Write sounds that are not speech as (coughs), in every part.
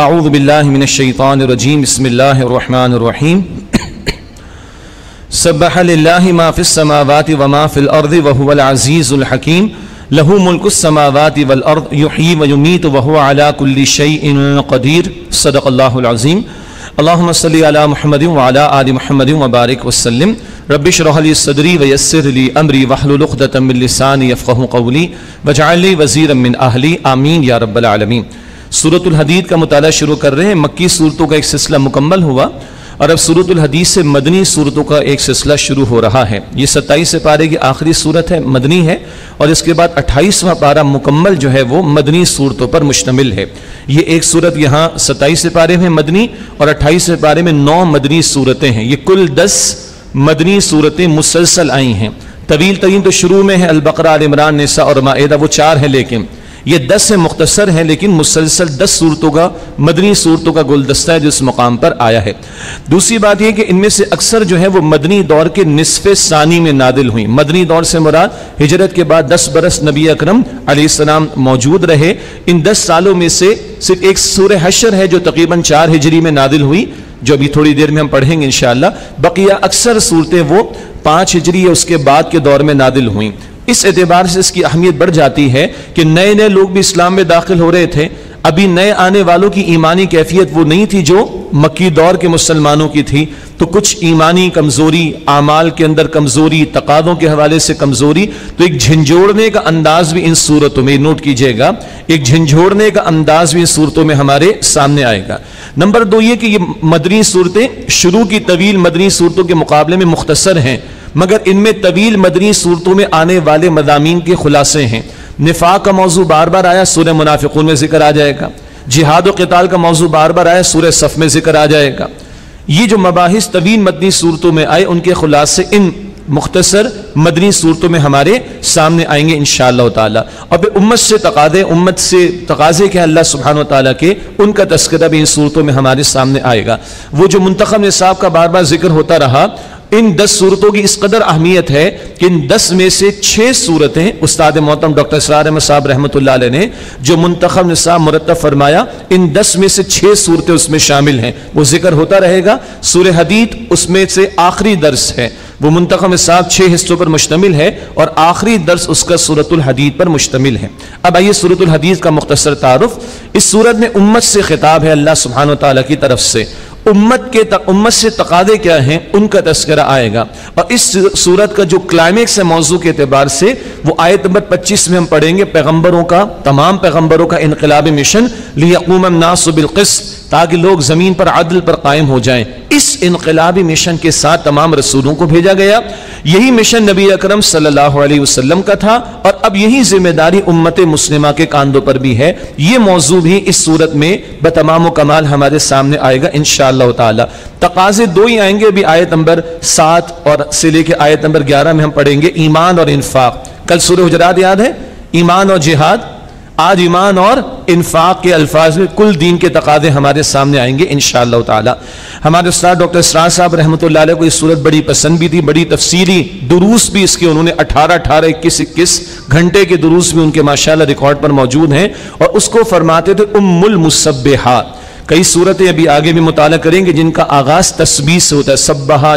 आऊज़बिल्लिमिनशैतानरजीम बसमीम सबहल्लाहि मा व मा फ़िल अर्दि व हुवल अज़ीज़ुल हकीम लहू मुल्कुस समावाति वल अर्द युहयी व युमीत व हुवा अला कुल्लि शैइन क़दीर सदक़ल्लाहुल अज़ीम अल्लाहुम्मा सल्लि अला मुहम्मद व अला आलि मुहम्मद व बारिक वसल्लम रब्बिश रहली सदरी व यस्सिर ली अमरी वहलुल उक़दतम मिन लिसानी यफ़क़हू क़ौली वजअलनी वज़ीरम मिन अहली आमीन या रब्बल आलमीन सूरतुल हदीद का मुताला शुरू कर रहे हैं। मक्की सूरतों का एक सिलसिला मुकम्मल हुआ और अब सूरतुल हदीस से मदनी सूरतों का एक सिलसिला शुरू हो रहा है। ये सत्ताईस से पारे की आखिरी सूरत है, मदनी है और इसके बाद अट्ठाईसवां पारा मुकम्मल जो है वो मदनी सूरतों पर मुश्तमिल है। ये एक सूरत यहाँ सत्ताईस से पारे में मदनी और अट्ठाईस से पारे में नौ मदनी सूरतें हैं। ये कुल दस मदनी सूरतें मुसलसल आई हैं। तवील तरीन तो शुरू में है, अलबकर इमरान निसा और माएदा वो चार हैं लेकिन। ये दस से मुख्तसर हैं, लेकिन मुसलसल दस सूरतों का, मदनी सूरतों का गुलदस्ता है जो इस मुकाम पर आया है। दूसरी बात यह कि इनमें से अक्सर जो है वो मदनी दौर के निसफ सानी में नादिल हुई। मदनी दौर से मुराद, हिजरत के बाद दस बरस नबी अक्रम सलाम मौजूद रहे। इन दस सालों में से सिर्फ़ एक सूर हशर है जो तकरीबन चार हिजरी में नादिल हुई, जो अभी थोड़ी देर में हम पढ़ेंगे इन बकिया अक्सर सूरतें वो पाँच हिजरी या उसके बाद के दौर में नादिल हुई। इस एतबार से इसकी अहमियत बढ़ जाती है कि नए नए लोग भी इस्लाम में दाखिल हो रहे थे। अभी नए आने वालों की ईमानी कैफियत वो नहीं थी जो मक्की दौर के मुसलमानों की थी। तो कुछ ईमानी कमज़ोरी, आमाल के अंदर कमज़ोरी, तकादों के हवाले से कमज़ोरी तो एक झंझोड़ने का अंदाज भी इन सूरतों में, नोट कीजिएगा, एक झंझोड़ने का अंदाज भी इन सूरतों में हमारे सामने आएगा। नंबर दो ये कि ये मदनी सूरतें शुरू की तवील मदनी सूरतों के मुकाबले में मुख्तसर हैं। मगर इनमें तवील मदनी सूरतों में आने वाले मदामी के खुलासे हैं। निफा का मौजू बार बार आया सूर्य मुनाफिकून में ज़िक्र आ जाएगा। जिहाद कताल का मौजू बार बार आया सूर्य सफ़ में ज़िक्र आ जाएगा। ये जो मबाहिस तवील मदनी सूरतों में आए, उनके खुलासे इन मुख्तसर मदनी सूरतों में हमारे सामने आएँगे इन ताला। और उम्मत से तकादे, उम्मत से तकाजे के अल्लाह सुबहान ताला के, उनका तस्करा भी इन सूरतों में हमारे सामने आएगा। वो जो मुंतखब निसाब का बार बार ज़िक्र होता रहा इन दस सूरतों की इस कदर अहमियत है कि इन दस में से छह सूरतें उस्ताद मोहतम डॉक्टर सरार अहमद साहब रहमत ने, जो मुंतखब निसाब मुरतब फरमाया, इन दस में से छह सूरतें उसमें शामिल हैं। वो ज़िक्र होता रहेगा सूर हदीद उसमें से आखिरी दर्स है। वो मुंतखब साहब छह हिस्सों पर मुश्तमिल है और आखिरी दर्स उसका सूरतुल हदीद पर मुश्तमिल है। अब आइए सूरतुल हदीद का मुख्तसर तारुफ। इस सूरत में उम्मत से खिताब है अल्लाह सुबहान तला की तरफ़ से। उम्मत के तक, उम्मत से तकादे क्या हैं उनका तस्करा आएगा। और इस सूरत का जो क्लाइमेक्स है मौजू के अतबार से वो आयत नंबर 25 में हम पढ़ेंगे पैगंबरों का तमाम पैगंबरों का इनकलाबी मिशन लियकूम नासबिलकिस ताकि लोग ज़मीन पर अदल पर कायम हो जाएँ। इस इनकलाबी मिशन के साथ तमाम रसूलों को भेजा गया। यही मिशन नबी अकरम सल्लल्लाहु अलैहि वसल्लम का था और अब यही ज़िम्मेदारी उम्मत मुस्लिमा के कांधों पर भी है। ये मौजू भी इस सूरत में बतमाम कमाल हमारे सामने आएगा इन ताला। तकाजे दो ही आएँगे, अभी आयत नंबर सात और से लेके आयत नंबर ग्यारह में हम पढ़ेंगे ईमान और इन्फाक। कल सूर्य गुजरात याद है? ईमान और जिहाद। आज ईमान और इन्फाक के अल्फाज में कुल दीन के तकादे हमारे सामने आएँगे इन ताला। हमारे उस्ताद डॉक्टर सराज साहब रहमत को इस सूरत बड़ी पसंद भी थी, बड़ी तफसीली दुरूस भी इसके उन्होंने अठारह अठारह, इक्कीस इक्कीस घंटे के दुरूस भी उनके माशाल्लाह रिकॉर्ड पर मौजूद हैं। और उसको फरमाते थे उम्मुल मुसब्बिहात कई सूरतें अभी आगे भी मुताल करेंगे जिनका आगाज़ तस्बी से होता है। सब्बहा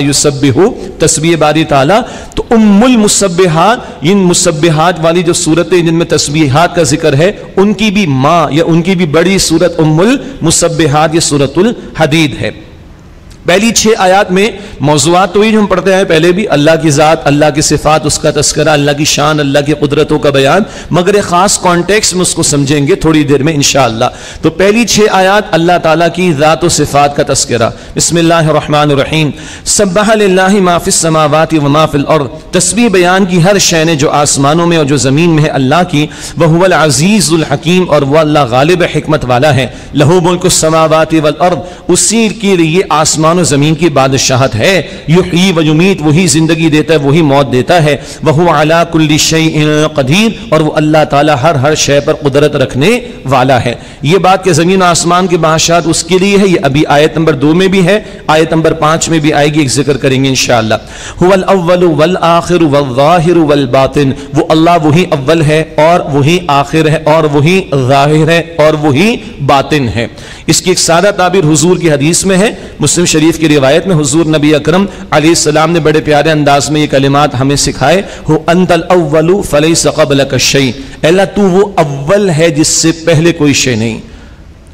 हो तस्बी बारी ताला। तो उम्मुल मुसबहात इन मुसबहात वाली जो सूरतें जिनमें तस्बीहात का ज़िक्र है, उनकी भी माँ या उनकी भी बड़ी सूरत उम्मुल मुसबहात या सूरतुल हदीद है। पहली छह आयात में मौजूद तो ही हम पढ़ते हैं, पहले भी अल्लाह की ज़ात, अल्लाह की सिफात, उसका तस्करा, अल्लाह की शान, अल्लाह की कुदरतों का बयान, मगर ख़ास कॉन्टेक्स में उसको समझेंगे थोड़ी देर में इन तो पहली छह आयात अल्लाह ताला की ज़ात सिफात का तस्करा। बसमीम सब्बाफ़िसमावत व माफ़िल और तस्वीर बयान की हर शय ने जो आसमानों में और जो ज़मीन में है अल्लाह की वह अज़ीज़ुलहकीम और वह अल्लाह गालिब हमत वाला है। लहू मुल्क समावत वल उसी के लिए आसमान आसमान और ज़मीन की बादशाहत है। युही व युमीत वही ज़िंदगी देता है, वही मौत देता है। वह अला कुल्ली शई और वह अल्लाह ताला हर हर शय पर कुदरत रखने वाला है। ये बात कि ज़मीन आसमान की बादशाहत उसके लिए है, ये अभी आयत नंबर दो में भी है, आयत नंबर पाँच में भी आएगी, एक ज़िक्र करेंगे इन हुवल अव्वल वल आखिर वल वल बातिन। वो अल्लाह वही अव्वल है और वही आखिर है और वही ज़ाहिर है और वही बातिन है। इसकी एक सादा ताबिर हुजूर की हदीस में है, मुस्लिम शरीफ की रिवायत में हुजूर नबी अकरम सलाम ने बड़े प्यारे अंदाज में ये कलिमात हमें सिखाए, हो अंतल अव्वलु फलई सकबल कशई अल्लाह, तू वो अव्वल है जिससे पहले कोई शे नहीं।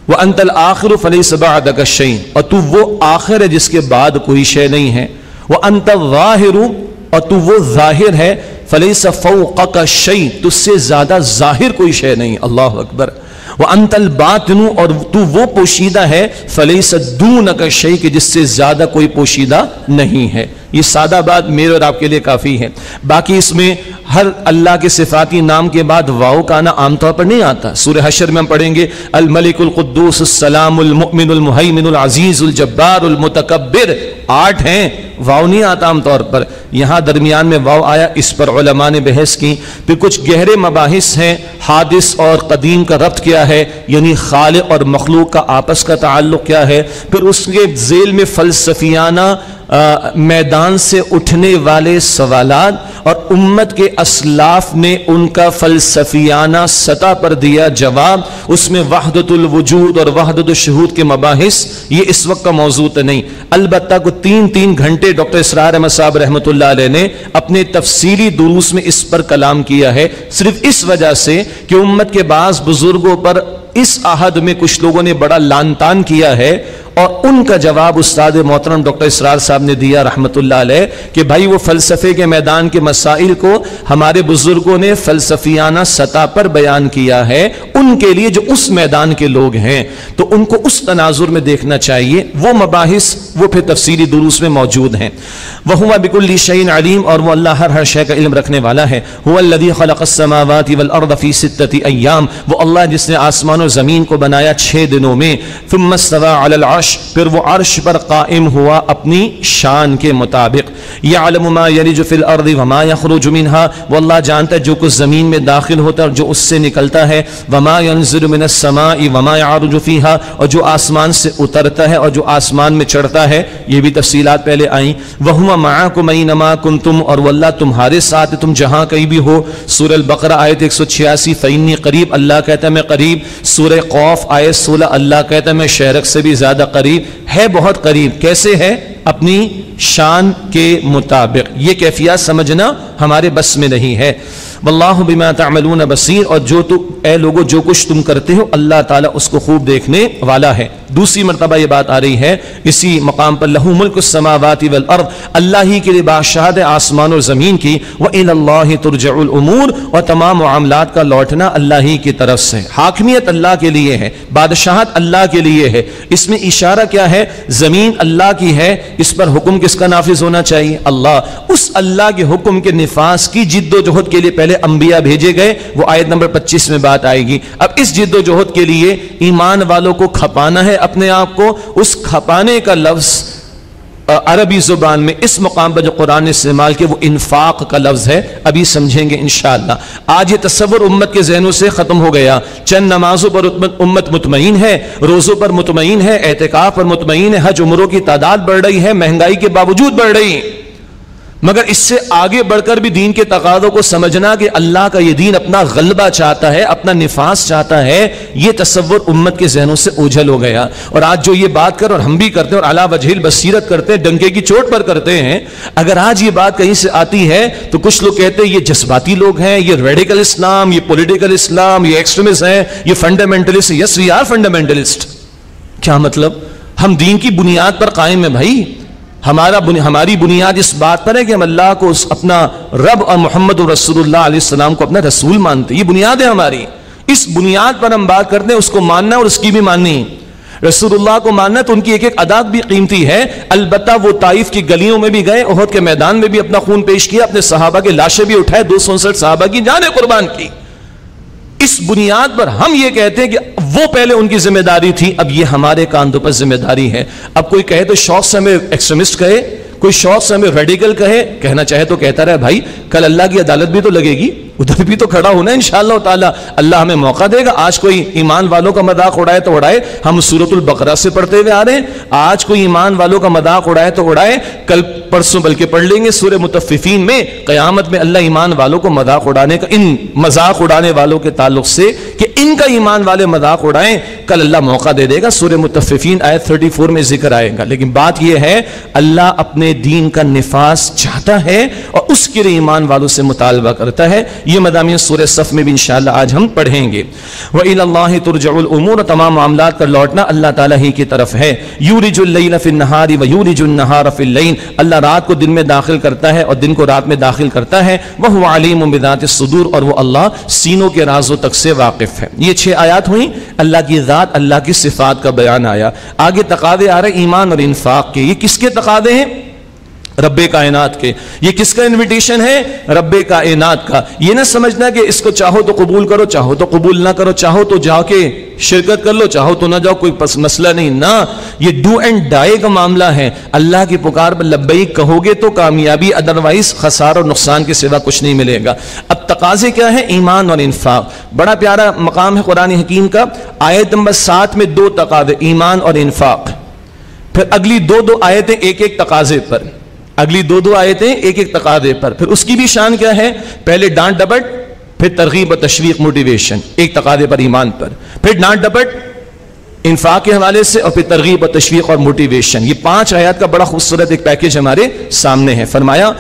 वह अंतल आखिर फलई सबाद कशई और तू वो आखिर है जिसके बाद कोई शे नहीं है। वह अंतल वाहिर और तू वो ज़ाहिर है फलई सफ़ो का शई तुझसे ज़्यादा ज़ाहिर कोई शे नहीं। अल्लाह अकबर। वह अंतल बातनू और तू वो पोशीदा है फलई सदू न शई, के जिससे ज़्यादा कोई पोशीदा नहीं है। ये सादा बात मेरे और आपके लिए काफ़ी है। बाकी इसमें हर अल्लाह के सिफाती नाम के बाद वाओ का आना आमतौर पर नहीं आता। सूर्य हशर में हम पढ़ेंगे अलमलिकुलकुद्दूसलामुलमहीमिनजीज़ुलजब्बारमुतकबिर आठ हैं वाव नहीं आता आमतौर पर। यहाँ दरमियान में वाव आया, इस पर उलमा ने बहस की, फिर कुछ गहरे मबाहिस हैं, हादिस और कदीम का रब्त क्या है, यानी खाल और मखलूक का आपस का ताल्लुक क्या है? फिर उसके जेल में फ़लसफियाना मैदान से उठने वाले सवालात और उम्मत के असलाफ ने उनका फलसफियाना सतह पर दिया जवाब, उसमें वहदतुल वजूद और वहदतुल के मबाहिस, ये इस वक्त का मौजूद नहीं। अलबत् को तीन तीन घंटे डॉक्टर इसरार अहमद साहब रहमत ने अपने तफसीली दुरूस में इस पर कलाम किया है। सिर्फ़ इस वजह से कि उम्मत के बाज बुज़ुर्गों पर इस आहद में कुछ लोगों ने बड़ा लानतान किया है और उनका जवाब उस्ताद मोहतरम डॉक्टर इसरार साहब ने दिया रहमत कि भाई वो फ़लसफ़े के मैदान के मसाइल को हमारे बुज़ुर्गों ने फ़लसफियाना सतह पर बयान किया है। उनके लिए जो उस मैदान के लोग हैं तो उनको उस तनाजुर में देखना चाहिए। वो मबाहिस, वो फिर तफसीली दुरूस में मौजूद हैं। वह हुआ बिकुल्ली शैन अलीम और वह अल्लाह हर हर शय का इल्म रखने वाला है। हुल्लदी खलक़समावाती वलअर्दफ़ी सित्तती अय्याम। वो अल्लाह जिसने आसमान और ज़मीन को बनाया छः दिनों में। फिमस्तवा अर्श फिर वो अर्श पर कायम हुआ अपनी शान के मुताबिक। यह आलमा यानी जो फिल अर्द वमा यखरुजमिनहा वो अल्लाह जानता है जो कुछ ज़मीन में दाखिल होता है जो उससे निकलता है। वमा यनजरमिनसमा वमा यारजुफ़ीहा और जो आसमान से उतरता है और जो आसमान में चढ़ता है, ये भी तफसीलात पहले आई। वहुआ मा को मई नमा कुन तुम और वल्ला तुम्हारे साथ तुम जहाँ कहीं भी हो। सूरल बकरा आयत एक सौ छियासी फ़ैनी करीब अल्लाह कहता है, मैं करीब। सूर खौफ आयत सोलह, अल्लाह कहता है, मैं शहरक से भी ज़्यादा करीब है बहुत करीब। कैसे है? अपनी शान के मुताबिक। ये कैफियत समझना हमारे बस में नहीं है। वल्लाह बिमा तमलून बसीर। और जो तो ए लोगो, जो कुछ तुम करते हो, अल्लाह ताला उसको खूब देखने वाला है। दूसरी मरतबा ये बात आ रही है, इसी मकाम पर लहू मुल्क समावाती वल अर्द। अल्लाह ही के लिए बादशाह आसमान और ज़मीन की। व इन तुरजमूर और तमाम मामलात का लौटना अल्लाह ही की तरफ़ से हाकमियत अल्लाह के लिए है। बादशाहत अल्लाह के लिए है। इसमें इशारा क्या है? ज़मीन अल्लाह की है। इस पर हुक्म किसका नाफिज होना चाहिए? अल्लाह। उस अल्लाह के हुक्म के निफास की जिद्दोजहद के लिए पहले अंबिया भेजे गए, वो आयत नंबर 25 में बात आएगी। अब इस जिद्दोजहद के लिए ईमान वालों को खपाना है अपने आप को। उस खपाने का लफ्ज़ अरबी ज़ुबान में इस मुकाम पर जो कुरान इस्तेमाल किया, वो इन्फाक का लफ्ज़ है। अभी समझेंगे इन आज ये तस्वर उम्मत के जहनों से ख़त्म हो गया। चंद नमाजों पर उम्मत मुतमिन है, रोज़ों पर मुतमिन है एहतिकाफ पर मुतमिन है, हज उम्रों की तादाद बढ़ रही है, महँगाई के बावजूद बढ़ रही है। मगर इससे आगे बढ़कर भी दीन के तकादों को समझना कि अल्लाह का ये दीन अपना गलबा चाहता है, अपना निफास चाहता है, ये तस्वुर उम्मत के जहनों से ओझल हो गया। और आज जो ये बात कर और हम भी करते हैं और अला वजहिल बसीरत करते हैं, डंके की चोट पर करते हैं, अगर आज ये बात कहीं से आती है तो कुछ लोग कहते हैं, ये जज्बाती लोग हैं, ये रेडिकल इस्लाम ये पोलिटिकल इस्लाम ये एक्सट्रीमिस्ट हैं, ये fundamentalist yes we are fundamentalist क्या मतलब? हम दीन की बुनियाद पर कायम है भाई। हमारा बुनि, हमारी बुनियाद इस बात पर है कि हम अल्लाह को उस अपना रब और मोहम्मद और रसूलुल्लाह को अपना रसूल मानते ये बुनियाद है हमारी। इस बुनियाद पर हम बात करते हैं उसको मानना और उसकी भी माननी। रसूलुल्लाह को मानना तो उनकी एक एक अदात भी कीमती है। अलबत् वो ताइफ की गलियों में भी गए ओहद के मैदान में भी अपना खून पेश किया अपने सहाबा के लाशें भी उठाए दो सौ उनसठ सहाबा की जान कुर्बान की। इस बुनियाद पर हम ये कहते हैं कि वो पहले उनकी ज़िम्मेदारी थी, अब ये हमारे कांधों पर ज़िम्मेदारी है। अब कोई कहे तो शौक से हमें एक्सट्रीमिस्ट कहे कोई शौक से हमें रेडिकल कहे, कहना चाहे तो कहता रहे, भाई, कल अल्लाह की अदालत भी तो लगेगी, उधर भी तो खड़ा होना इंशाल्लाह ताला। अल्लाह हमें मौका देगा, आज कोई ईमान वालों का मज़ाक उड़ाए तो उड़ाए, हम सूरतुल बकरा से पढ़ते हुए आ रहे हैं, आज कोई ईमान वालों का मज़ाक उड़ाए तो उड़ाए, कल परसों बल्कि पढ़ लेंगे सूर्य मुतफिफीन में, कयामत में अल्लाह ईमान वालों को मज़ाक उड़ाने का, इन मज़ाक उड़ाने वालों के ताल्लुक से कि इनका ईमान वाले मज़ाक उड़ाएँ, कल अल्लाह मौका दे देगा। सूर्य मुतफिफीन आयत थर्टी फोर में ज़िक्र आएगा। लेकिन बात यह है, अल्लाह अपने दीन का निफास चाहता है और उसके लिए ईमान वालों से मुतालबा करता है। ये मदामी सूर्य सफ में भी इंशाल्लाह आज हम पढ़ेंगे। वह तुरजमूर तमाम मामला कर लौटना अल्लाह ताला ही की तरफ़ है। यूरिजुल्लहारी व यूरिजुन्नहार फिल्लैन अल्लाह रात को दिन में दाखिल करता है और दिन को रात में दाखिल करता है। वह आलिम बिदात सदूर, और वह अल्लाह सीनों के राजों तक से वाकिफ है। ये छह आयात हुई। अल्लाह की ज़ात, अल्लाह की सिफात का बयान आया। आगे तकादे आ रहे ईमान और इन्फाक के। ये किसके तकादे हैं? रब कायनात के। ये किसका इनविटेशन है? रब कायनात का। ये ना समझना कि इसको चाहो तो कबूल करो, चाहो तो कबूल ना करो, चाहो तो जाके शिरकत कर लो, चाहो तो ना जाओ, कोई मसला नहीं। ना, ये डू एंड डाई का मामला है। अल्लाह की पुकार पर लब्बई कहोगे तो कामयाबी अदरवाइज़ खसार और नुकसान के सिवा कुछ नहीं मिलेगा। अब तकाजे क्या है? ईमान और इन्फाक। बड़ा प्यारा मकाम है कुरान हकीम का। आयत नंबर सात में दो तकाजे, ईमान और इन्फाक। फिर अगली दो दो आयतें एक एक तकाजे पर। अगली दो दो आयतें एक एक तकादे पर। फिर उसकी भी शान क्या है? पहले डांट डबट फिर तरगीब तशवीक मोटिवेशन एक तकादे पर ईमान पर। फिर डांट डबट इन्फाक के हवाले से, और फिर तरगीब तशवीक और मोटिवेशन ये पाँच आयात का बड़ा खूबसूरत एक पैकेज हमारे सामने है। फरमाया,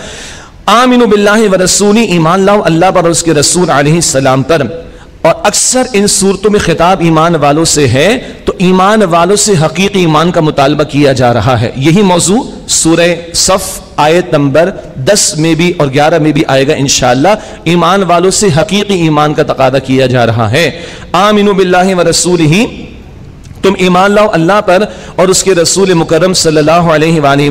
आमिन बिल्ला व रसूली, ईमान लाओ अल्लाह पर उसके रसूल सलाम पर। और अक्सर इन सूरतों में खिताब ईमान वालों से है तो ईमान वालों से हकीक ईमान का मुतालबा किया जा रहा है। यही मौजू सूरह सफ, आयत नंबर 10 में भी और 11 में भी आएगा इन ईमान वालों से हकीकी ईमान का तकादा किया जा रहा है। आमिन बिल्ला व रसूल ही तुम ईमान लाओ अल्लाह पर और उसके रसूल मुकरम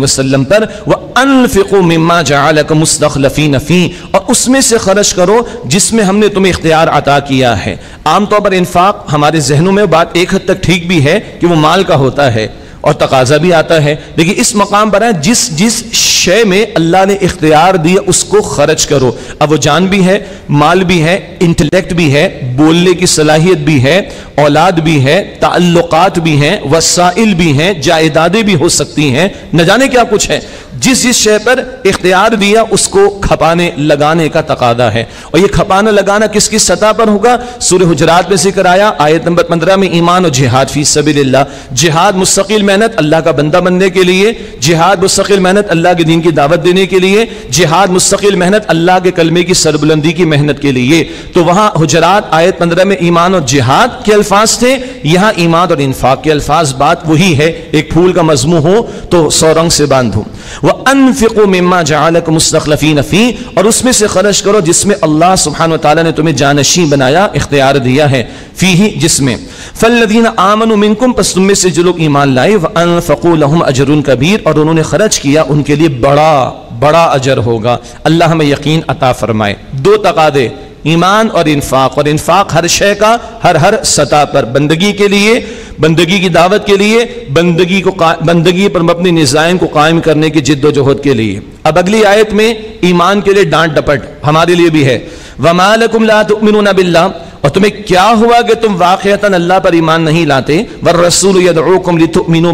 वसल्लम पर वह अनफ़िको मिम्मा जालकमुस्तखलफ़ी नफ़ी और उसमें से खर्च करो जिसमें हमने तुम्हें इख्तियार अता किया है। आमतौर पर इन्फाक हमारे जहनों में बात एक हद तक ठीक भी है कि वो माल का होता है। और तकाजा भी आता है। देखिए, इस मकाम पर है, जिस जिस शय में अल्लाह ने इख्तियार दिया, उसको खर्च करो। अब वो जान भी है, माल भी है इंटेलेक्ट भी है, बोलने की सलाहियत भी है, औलाद भी है, ताल्लुकात भी हैं, वसाइल भी हैं, जायदादें भी हो सकती हैं। न जाने क्या कुछ है। जिस जिस शय पर इख्तियार दिया, उसको खपाने, लगाने का तकादा है। और ये खपाना, लगाना किस किस सतह पर होगा? सूर्य हुजरात में ज़िक्र आया, आयत नंबर पंद्रह में, ईमान और जिहाद फ़ी सबील्ला जिहाद मुस्तकिल मेहनत अल्लाह का बंदा बनने के लिए, जिहाद मुस्तकिल मेहनत अल्लाह के दिन की दावत देने के लिए, जिहाद मुस्तकिल मेहनत अल्लाह के कलमे की सरबुलंदी की मेहनत के लिए। तो वहाँ हुजरात आयत पंद्रह में ईमान और जिहाद के अल्फाज थे, यहाँ ईमान और इन्फाक के अल्फाज बात वही है, एक फूल का मजमू हो तो सौ रंग से बांधू। वह अनफ़िको मम्मा जालक मुस्तखलफ़ी नफ़ी और उसमें से खर्च करो जिसमें अल्लाह सुबहान तला ने तुम्हें जानशी बनाया, इख्तियार दिया है फ़ी ही जिसमें। फलदीन आमन मिनकुम, पस तुम से जो लोग ईमान लाए व अनफ़ुलहम अजरुन कबीर, और उन्होंने खर्च किया, उनके लिए बड़ा बड़ा अजर होगा। अल्लाह हमें यकीन अता फरमाए। दो तकादे, ईमान और इन्फाक। और इन्फाक हर शय का, हर हर सतह पर। बंदगी के लिए, बंदगी की दावत के लिए, बंदगी को बंदगी पर अपने निज़ाम को कायम करने की जिद्दोजहद के लिए। अब अगली आयत में ईमान के लिए डांट डपट हमारे लिए भी है। वमालकुम बिल्ला और तुम्हें क्या हुआ कि तुम वाक़ता अल्लाह पर ईमान नहीं लाते? वर रसूल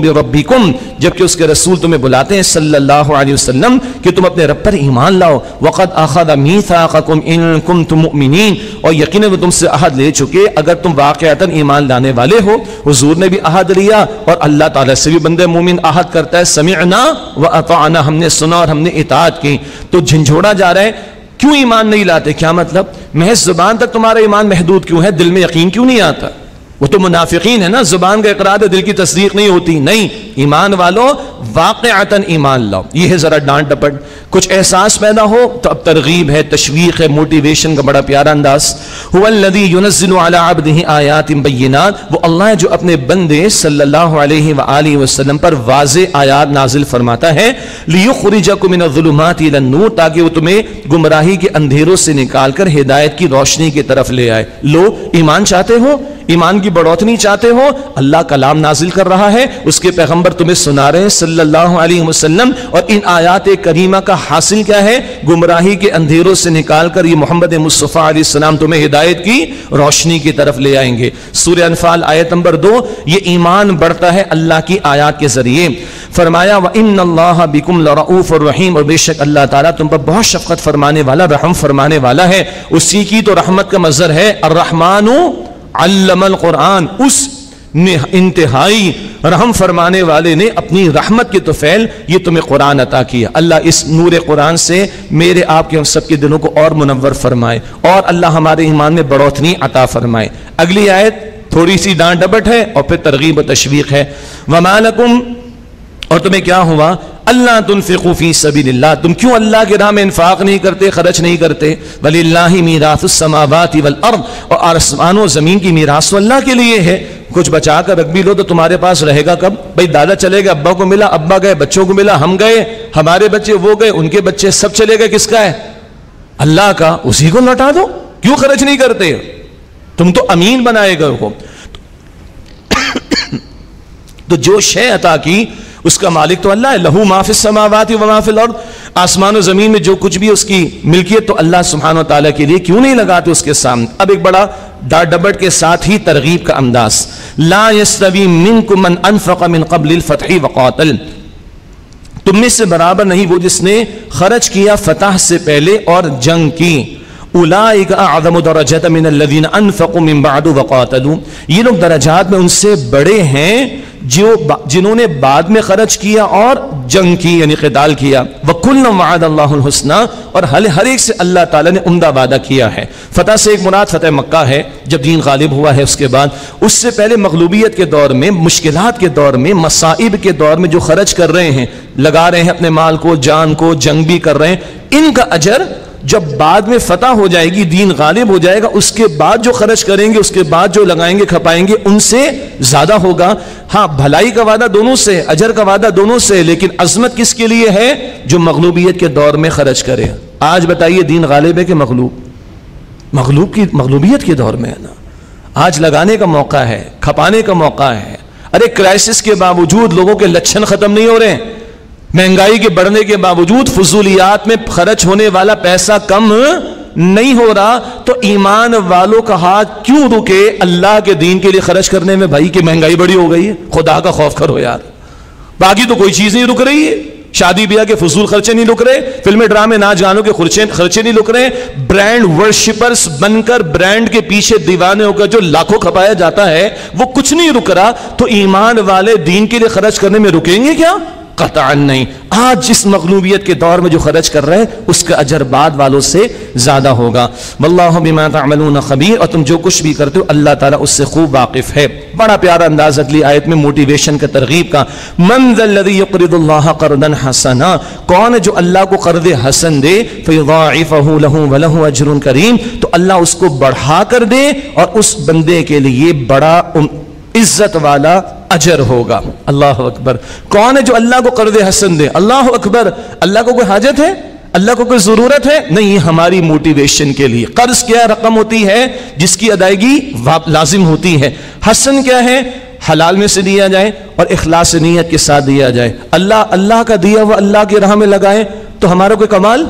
रबिकुम जबकि उसके रसूल तुम्हें बुलाते हैं सल्लल्लाहु अलैहि वसल्लम कि तुम अपने रब पर ईमान लाओ। वक़द अखद मीसाकुम इन कुम तुम और यकीन वो तुमसे अहद ले चुके, अगर तुम वाक़ता ईमान लाने वाले हो। हुजूर ने भी अहद लिया और अल्लाह ताला से भी बंदे मोमिन अहद करता है। समिअना व अताना हमने सुना और हमने इतात की तो झंझोड़ा जा रहा है, क्यों ईमान नहीं लाते? क्या मतलब? महज ज़ुबान तक तुम्हारा ईमान महदूद क्यों है? दिल में यकीन क्यों नहीं आता? वो तो मुनाफिकीन है ना, ज़ुबान का इकरार है, दिल की तस्दीक नहीं होती। नहीं, ईमान वालों वाक़तन ईमान लाओ। ये है ज़रा डांट डपट। कुछ एहसास पैदा हो तो अब तरगीब है, तशवीक है, मोटिवेशन का बड़ा प्यारा अंदाज। हुदी यूनज़ी आयात बैनात वो अल्लाह जो अपने बंदे सल्लल्लाहु अलैहि वसल्लम पर वाज आयात नाजिल फरमाता है लियुखरिजकुमिनज़ुलुमात नूर, ताकि वो तुम्हें गुमराही के अंधेरों से निकाल कर हिदायत की रोशनी की तरफ़ ले आए। लो, ईमान चाहते हो? ईमान की बढ़ोतरी चाहते हो, अल्लाह कलाम नाजिल कर रहा है, उसके पैगंबर तुम्हें सुना रहे हैं, सल्लल्लाहु अलैहि वसल्लम, और इन आयात करीमा का हासिल क्या है? गुमराही के अंधेरों से निकाल कर ये मोहम्मद मुस्तफ़ा सलाम तुम्हें हिदायत की, रोशनी की तरफ़ ले आएँगे। सूर्य अनफाल आयत नंबर दो, ये ईमान बढ़ता है अल्लाह की आयात के ज़रिए। फरमाया व इन अल्लाह बिकुम रऊफ़ और रहीम और बेशक अल्लाह ताला तुम पर बहुत शफकत फरमाने वाला, रहम फरमाने वाला है। उसी की तो रहमत का मजर है, अर्रहमान अल्लमल कुरान उस इंतहाई रहम फरमाने वाले ने अपनी रहमत के तोफैल ये तुम्हें कुरान अता किया। अल्लाह इस नूर कुरान से मेरे आपके हम सबके दिलों को और मुनवर फरमाए और अल्लाह हमारे ईमान में बढ़ोतरी अता फरमाए। अगली आयत थोड़ी सी डांट डबट है और फिर तरगीब तशवीक है। वमालकुम, और तुम्हें क्या हुआ? अल्लाह तुनफ़ी सबील्ला तुम क्यों अल्लाह के राह में इन्फाक नहीं करते, खर्च नहीं करते? वलील्ला मीरासमावाती वल अर्द। और आसमानो ज़मीन की मीरास अल्लाह के लिए है। कुछ बचा कर रख भी लो तो तुम्हारे पास रहेगा कब? भाई दादा चले गए, अब्बा को मिला, अब्बा गए, बच्चों को मिला, हम गए, हमारे बच्चे वो गए, उनके बच्चे सब चले गए, किसका है? अल्लाह का। उसी को लौटा दो। क्यों खर्च नहीं करते? तुम तो अमीन बनाए गए हो। (coughs) तो जो शे अता की उसका मालिक तो अल्लाह है। लहू माफिस समावाती व माफिल और आसमान ज़मीन में जो कुछ भी उसकी मिल्कियत तो अल्लाह सुबहान तला के लिए क्यों नहीं लगाते उसके सामने? अब एक बड़ा डाट डबट के साथ ही तरगीब का अंदाज। ला यसवी मिन कुमन अनफ़ मिन कबल फ़तही वक़ातल तुम में से बराबर नहीं वो जिसने खर्च किया फतह से पहले और जंग की। उलाइक आदम दरजत मिन लदीन अनफ़ मिन बाद वक़ातलू ये लोग दरजात में उनसे बड़े हैं जो जिन्होंने बाद में खर्च किया और जंग की, यानी कताल किया। वकुल वादल्लाहसना और हल, हर एक से अल्लाह ताला ने उमदा वादा किया है। फतह से एक मुराद फतेह मक्का है, जब दीन गालिब हुआ है उसके बाद। उससे पहले मखलूबियत के दौर में मुश्किल के दौर में, मसाइब के दौर में जो खर्च कर रहे हैं, लगा रहे हैं अपने माल को, जान को, जंग भी कर रहे हैं, इनका अजर जब बाद में फतह हो जाएगी, दीन गालिब हो जाएगा, उसके बाद जो खर्च करेंगे, उसके बाद जो लगाएँगे, खपाएँगे, उनसे ज़्यादा होगा। हाँ भलाई का वादा दोनों से अजर का वादा दोनों से लेकिन अजमत किसके लिए है? जो मखलूबियत के दौर में खर्च करे। आज बताइए, दीन गालिब है कि मखलूब मखलूब की मखलूबियत के दौर में है ना। आज लगाने का मौका है, खपाने का मौका है। अरे क्राइसिस के बावजूद लोगों के लक्षण खत्म नहीं हो रहे हैं। महँगाई के बढ़ने के बावजूद फजूलियात में खर्च होने वाला पैसा कम नहीं हो रहा तो ईमान वालों का हाथ क्यों रुके? अल्लाह के दीन के लिए खर्च करने में भाई की महँगाई बड़ी हो गई है। खुदा का खौफ करो यार। बाकी तो कोई चीज़ नहीं रुक रही है। शादी ब्याह के फजूल खर्चे नहीं रुक रहे, फ़िल्म ड्रामे नाच गानों के खर्चे खर्चे नहीं रुक रहे। ब्रांड वर्शिपर्स बनकर ब्रांड के पीछे दीवाने होकर जो लाखों खपाया जाता है, वो कुछ नहीं रुक रहा। तो ईमान वाले दीन के लिए खर्च करने में रुकेंगे क्या? कतान नहीं। आज जिस मकलूबियत के दौर में जो खर्च कर रहे हैं, उसका अजर बाद वालों से ज़्यादा होगा। वल्लामलून खबीर, और तुम जो कुछ भी करते हो, अल्लाह ताला उससे खूब वाकिफ है। बड़ा प्यारा अंदाज अगली आयत में मोटिवेशन का तरगीब का। मंजल्लादन हसना, कौन है जो अल्लाह को कर्द हसन दे? अजर करीम। तो अल्लाह उसको बढ़ा कर दे, और उस बंदे के लिए बड़ा इज़्ज़त वाला अजर होगा। अल्लाह अकबर। कौन है जो अल्लाह को कर्ज हसन दे? अल्लाह अकबर। अल्लाह को कोई हाजत है? अल्लाह को कोई ज़रूरत है? नहीं हमारी मोटिवेशन के लिए। कर्ज क्या रकम होती है जिसकी अदायगी लाजिम होती है? हसन क्या है? हलाल में से दिया जाए और इखलास नीयत के साथ दिया जाए। अल्लाह अल्लाह का दिया हुआ अल्लाह की राह में लगाए तो हमारा कोई कमाल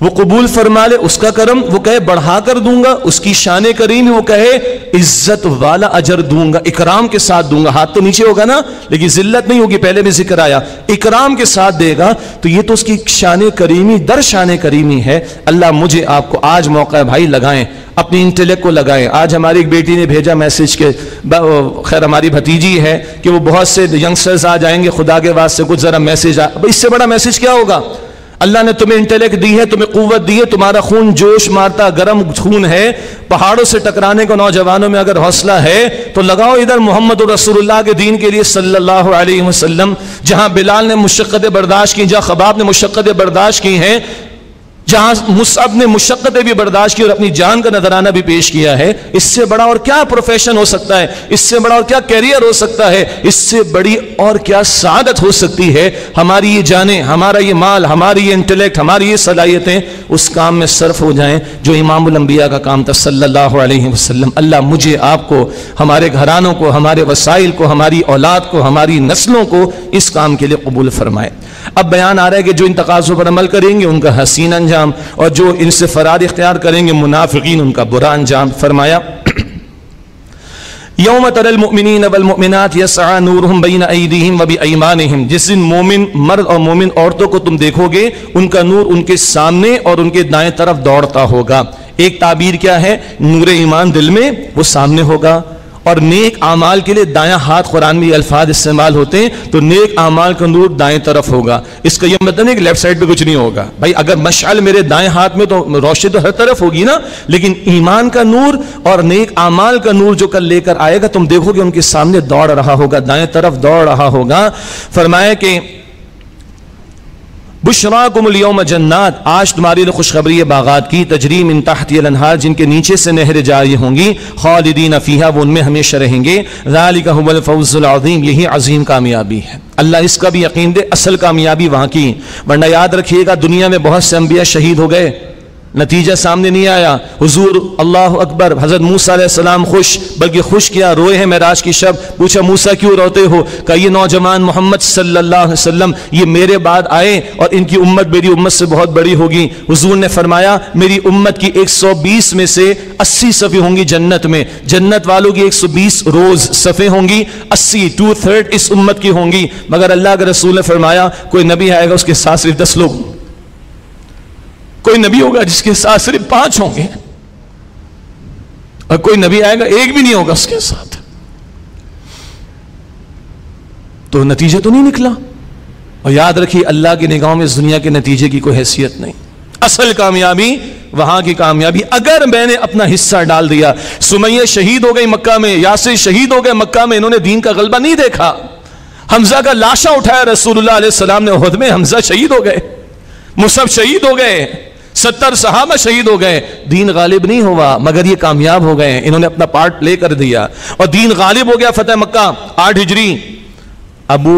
वो कबूल फरमा ले, उसका करम, वो कहे, बढ़ा कर दूँगा, उसकी शान करीम वो कहे, इज़्ज़त वाला अजर दूँगा, इकराम के साथ दूँगा। हाथ तो नीचे होगा ना, लेकिन जिल्लत नहीं होगी, पहले भी ज़िक्र आया। इकराम के साथ देगा तो ये तो उसकी शान करीमी, दर शान करीमी है। अल्लाह मुझे आपको आज मौका है, भाई, लगाएँ, अपनी इंटेलेक्ट को लगाएँ। आज हमारी एक बेटी ने भेजा मैसेज के खैर, हमारी भतीजी है कि वो बहुत से यंगस्टर्स आ जाएँगे, खुदा के वास्ते कुछ ज़रा मैसेज आ इससे बड़ा मैसेज क्या होगा? अल्लाह ने तुम्हें इंटेलेक्ट दी है, तुम्हें कुत दी है, तुम्हारा खून जोश मारता, गर्म खून है। पहाड़ों से टकराने को नौजवानों में अगर हौसला है तो लगाओ इधर मोहम्मद रसूलुल्लाह के दीन के लिए सल्लल्लाहु अलैहि वसल्लम, जहाँ बिलाल ने मुशक्क़तें बर्दाश्त की, जहाँ खबाब ने मुशक्क़तें बर्दाश्त की है। जहाँ मुसअब ने मुशक्क़तें भी बर्दाश्त की और अपनी जान का नजराना भी पेश किया है। इससे बड़ा और क्या प्रोफेशन हो सकता है? इससे बड़ा और क्या कैरियर हो सकता है? इससे बड़ी और क्या सादत हो सकती है? हमारी ये जाने, हमारा ये माल, हमारी ये इंटेलेक्ट हमारी ये सलाहियतें, उस काम में सर्फ हो जाएँ, जो इमामबिया का काम था सल्लल्लाहु अलैहि वसल्लम। अल्लाह मुझे, आपको, हमारे घरानों को, हमारे वसाइल को, हमारी औलाद को, हमारी नस्लों को इस काम के लिए कबूल फरमाए। अब बयान आ रहा है कि जो इन तकाज़ों पर अमल करेंगे, उनका हसीन अंजाम और जो इनसे फराद इख्तियार करेंगे, मुनाफिकीन, उनका बुरा अंजाम। फरमाया, यौम तरलमिन वलमिनत यसा नूरहम बैन ईदीम वबी ईमानहम जिस दिन मोमिन, मर्द और मोमिन औरतों को तुम देखोगे, उनका नूर उनके सामने और उनके दाएँ तरफ़ दौड़ता होगा। एक ताबीर क्या है? नूर ईमान दिल में वो सामने होगा। और नेक आमाल के लिए दाया हाथ कुरान में अल्फाज इस्तेमाल होते हैं तो नेक आमाल का नूर दाएँ तरफ़ होगा। इसका यह मतलब नहीं कि लेफ़्ट साइड पे कुछ नहीं होगा। भाई, अगर मशाल मेरे दाएँ हाथ में तो रोशनी तो हर तरफ़ होगी ना, लेकिन ईमान का नूर और नेक आमाल का नूर जो कल लेकर आएगा, तुम देखोगे उनके सामने दौड़ रहा होगा, दाएँ तरफ़ दौड़ रहा होगा। फरमाया कि बुशरा कुमलियोम जन्नात। आज तुम्हारी लिए खुशखबरी बागात की। तजरीम इन तहतियार जिनके नीचे से नहर जारी होंगी। खालिदीन अफ़ीहा वो उनमें हमेशा रहेंगे। फ़ौज़ीम यही अजीम कामयाबी है। अल्लाह इसका भी यकीन दे, असल कामयाबी वहाँ की। वरना याद रखिएगा, दुनिया में बहुत से अम्बिया शहीद हो गए। नतीजा सामने नहीं आया। हुजूर, अल्लाह अकबर, हज़रत मूसा सलाम खुश, बल्कि खुश किया, रोए हैं महराज की शब। पूछा, मूसा, क्यों रोते हो? कहा, ये नौजवान मोहम्मद सल्लल्लाहु अलैहि वसल्लम, ये मेरे बाद आए और इनकी उम्मत मेरी उम्मत से बहुत बड़ी होगी। हुजूर ने फरमाया, मेरी उम्मत की 120 में से 80 सफ़े होंगी जन्नत में। जन्नत वालों की 120 रोज सफ़े होंगी 80 टू थर्ड इस उम्मत की होंगी। मगर अल्लाह के रसूल ने फरमाया, कोई नबी आएगा, उसके साथ सिर्फ़ दस लोग कोई नबी होगा जिसके साथ सिर्फ़ पाँच होंगे और कोई नबी आएगा, एक भी नहीं होगा उसके साथ। तो नतीजे तो नहीं निकला। और याद रखिए, अल्लाह की निगाह में इस दुनिया के नतीजे की कोई हैसियत नहीं। असल कामयाबी, वहाँ की कामयाबी, अगर मैंने अपना हिस्सा डाल दिया। सुमैया शहीद हो गई मक्का में, यासिर शहीद हो गए मक्का में, इन्होंने दीन का गलबा नहीं देखा। हमजा का लाशा उठाया, रसूलुल्लाह सलाम ने, उहद में हमजा शहीद हो गए मुसब शहीद हो गए। सत्तर सहाबा शहीद हो गए। दीन गालिब नहीं हुआ, मगर ये कामयाब हो गए। इन्होंने अपना पार्ट प्ले कर दिया। और दीन गालिब हो गया फतेह मक्का, आठ हिजरी। अबू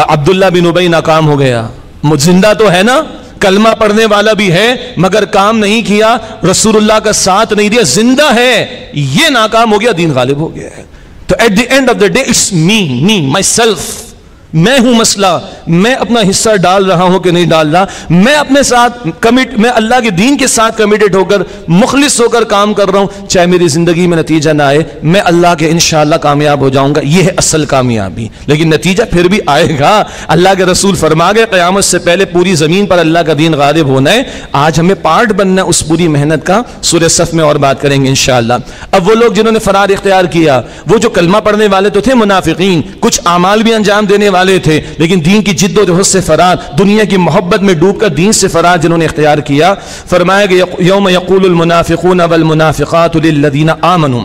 अब्दुल्ला बिन उबई नाकाम हो गया। ज़िंदा तो है ना? कलमा पढ़ने वाला भी है, मगर काम नहीं किया। रसूलुल्लाह का साथ नहीं दिया, ज़िंदा है। ये नाकाम हो गया, दीन गालिब हो गया है। तो at the end of the day it's me me my self मैं हूँ मसला। मैं अपना हिस्सा डाल रहा हूँ कि नहीं डाल रहा मैं अपने साथ कमिट मैं अल्लाह के दीन के साथ कमिटेड होकर, मुखलिस होकर काम कर रहा हूँ। चाहे मेरी ज़िंदगी में नतीजा ना आए, मैं अल्लाह के इनशाला कामयाब हो जाऊँगा। यह है असल कामयाबी। लेकिन नतीजा फिर भी आएगा। अल्लाह के रसूल फरमा गए, क्यामत से पहले पूरी ज़मीन पर अल्लाह का दीन गालिब होना है। आज हमें पार्ट बनना है उस पूरी मेहनत का। सूर्य सफ में और बात करेंगे इनशाला अब वो लोग जिन्होंने फरार इख्तियार किया, वो जो कलमा पढ़ने वाले तो थे मुनाफिकीन, कुछ अमाल भी अंजाम देने वाले वाले थे, लेकिन दीन की जिद्दोजहद से फरार, दुनिया की मोहब्बत में डूबकर दीन से फरार जिन्होंने इख्तियार किया, फरमाया कि यौम यकूलमनाफ़िकून वलमुनाफ़ातदीना आमन।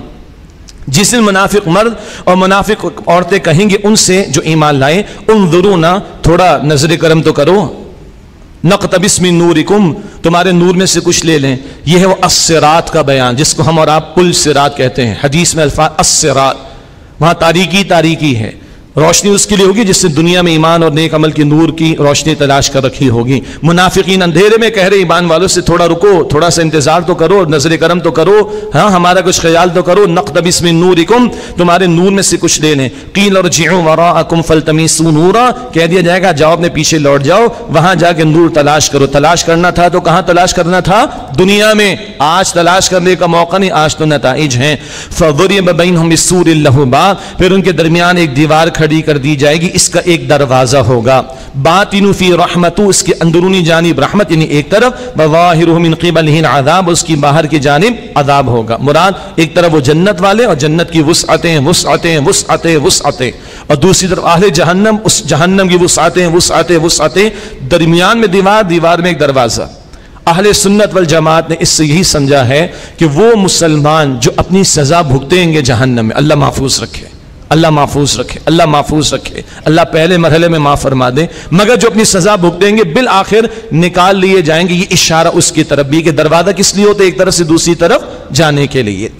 जिस दिन मुनाफिक मर्द और मुनाफिक औरतें कहेंगे उनसे जो ईमान लाए उन दुरुना थोड़ा नज़र करम तो करो। नकतबिस्मिन नूरिकुम, तुम्हारे नूर में से कुछ ले लें। यह है वो असरात का बयान, जिसको हम और आप पुल सिरात कहते हैं। हदीस में अल्फ़ा असरात वहाँ तारीकी तारीकी है। रोशनी उसके लिए होगी जिससे दुनिया में ईमान और नेक अमल की नूर की रोशनी तलाश कर रखी होगी। मुनाफिकीन अंधेरे में कह रहे ईमान वालों से थोड़ा रुको, थोड़ा सा इंतज़ार तो करो नज़र करम तो करो हाँ हमारा कुछ ख्याल तो करो। नकद में नूर इकुम तुम्हारे नूर में से कुछ ले लें। कील और जियो वरा अकुम फल तमीसू नूरा, कह दिया जाएगा, जाओ अपने पीछे लौट जाओ, वहाँ जाके नूर तलाश करो। तलाश करना था तो कहाँ तलाश करना था? दुनिया में। आज तलाश करने का मौका नहीं, आज तो नतज है। फवरी बबैन हम फिर उनके दरमियान एक दीवार खड़ी खड़ी कर दी जाएगी, इसका एक दरवाज़ा होगा। बात इनफी रहमतु, इसके अंदरूनी जानब रहमत, यानी एक तरफ़। बवाहिर आदाब उसकी बाहर की जानब अदाब होगा। मुराद, एक तरफ़ वो जन्नत वाले और जन्नत की वस आते हैं वस आते हैं और दूसरी तरफ़ आहले जहन्नम, उस जहन्नम की वस आते हैं दरमियान में दीवार दीवार में एक दरवाज़ा। अहले सुन्नत वल जमात ने इससे यही समझा है कि वो मुसलमान जो अपनी सजा भुगतेंगे जहन्नम में, अल्लाह महफूज रखे। अल्लाह महफूज रखे, अल्लाह महफूज रखे, अल्लाह पहले मरहले में माफ़ फरमा दे, मगर जो अपनी सजा भुग देंगे बिल आखिर निकाल लिए जाएँगे, ये इशारा उसकी तरफ़ भी, कि दरवाज़ा किस लिए होता है, एक तरफ़ से दूसरी तरफ़ जाने के लिए।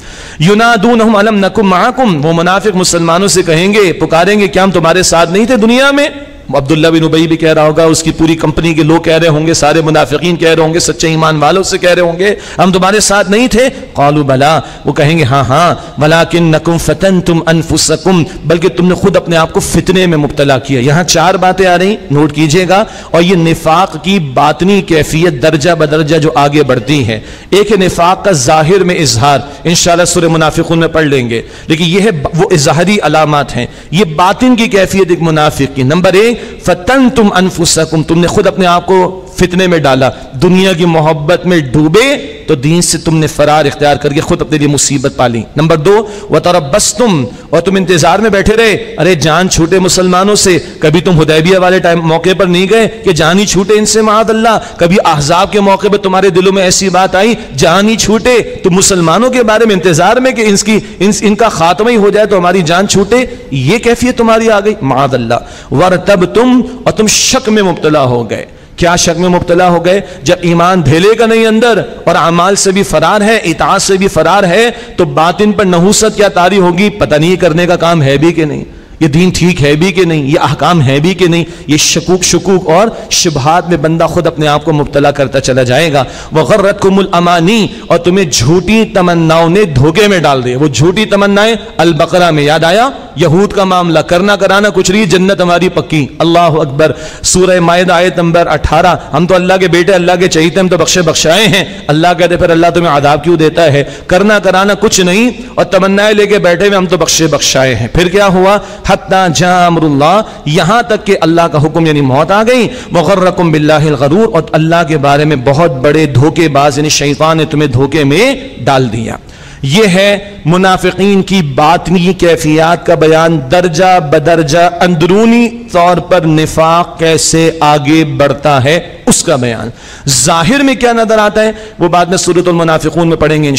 युनादून अलम नकुम महाकुम वो मुनाफिक मुसलमानों से कहेंगे, पुकारेंगे, क्या हम तुम्हारे साथ नहीं थे दुनिया में? अब्दुल्ला बिन उबई भी कह रहा होगा, उसकी पूरी कंपनी के लोग कह रहे होंगे, सारे मुनाफिकीन कह रहे होंगे, सच्चे ईमान वालों से कह रहे होंगे, हम तुम्हारे साथ नहीं थे? कौलू बला, वो कहेंगे हाँ हाँ वला किन नकुम फतन तुम अनफुसकुम, बल्कि तुमने खुद अपने आप को फितने में मुबतला किया। यहाँ चार बातें आ रही, नोट कीजिएगा, और ये निफाक की बातनी कैफियत दर्जा बदर्जा जो आगे बढ़ती है। एक है निफाक का ज़ाहिर में इजहार इन सुर मुनाफिकुन में पढ़ लेंगे। लेकिन यह वो इजहारी अलामत हैं। ये बातिन की कैफियत एक मुनाफिक की। नंबर एक फतन तुम अनफुसकुम तुमने खुद अपने आप को फितने में डाला दुनिया की मोहब्बत में डूबे तो दीन से तुमने फरार इख्तियार करके खुद अपने लिए मुसीबत पाली। नंबर दो वह तरफ़ बस तुम और तुम इंतज़ार में बैठे रहे। अरे जान छूटे मुसलमानों से। कभी तुम हुदैबिया वाले टाइम मौके पर नहीं गए कि जान ही छूटे इनसे महाद अल्लाह कभी अहजाब के मौके पर तुम्हारे दिलों में ऐसी बात आई जान ही छूटे। तो मुसलमानों के बारे में इंतज़ार में कि इनकी इन, इनका खात्मा ही हो जाए तो हमारी जान छूटे। ये कैफियत तुम्हारी आ गई महाद अल्लाह वर तब तुम और तुम शक में मुबतला हो गए। क्या शक में मुबतला हो गए? जब ईमान धेले का नहीं अंदर और अमाल से भी फरार है इताज से भी फरार है तो बातिन पर नहूसत क्या तारी होगी? पता नहीं करने का काम है भी कि नहीं। ये दीन ठीक है भी कि नहीं? ये अहकाम है भी कि नहीं? ये शकूक शकूक और शुभात में बंदा खुद अपने आप को मुबतला करता चला जाएगा। वह गर्रत कुमुल अमानी, और तुम्हें झूठी तमन्नाओं ने धोखे में डाल दिया। वो झूठी तमन्नाएँ अलबकरा में याद आया? यहूद का मामला, करना कराना कुछ नहीं, जन्नत हमारी पक्की। अल्लाह अकबर, सूरह मायद, आयत नंबर अठारह। हम तो अल्लाह के बेटे, अल्लाह के चाहिए हम तो बख्शे बख्शाए हैं। अल्लाह कहते फिर अल्लाह तुम्हें आदाब क्यों देता है? करना कराना कुछ नहीं, और तमन्नाएँ लेके बैठे हुए हम तो बख्शे बख्शाए हैं। फिर क्या हुआ? हत्ता जामरुल्ला यहाँ तक कि अल्लाह का हुक्म, यानी मौत आ गई। वगर्रकुम बिल्लाहिल और अल्लाह के बारे में बहुत बड़े धोखेबाज, यानी शैतान ने तुम्हें धोखे में डाल दिया। यह है मुनाफिकीन की बातनी कैफियत का बयान। दर्जा बदरजा, अंदरूनी तौर पर निफाक कैसे आगे बढ़ता है, उसका बयान। ज़ाहिर में क्या नज़र आता है, वो बाद में सूरत मुनाफिकून में पढ़ेंगे इन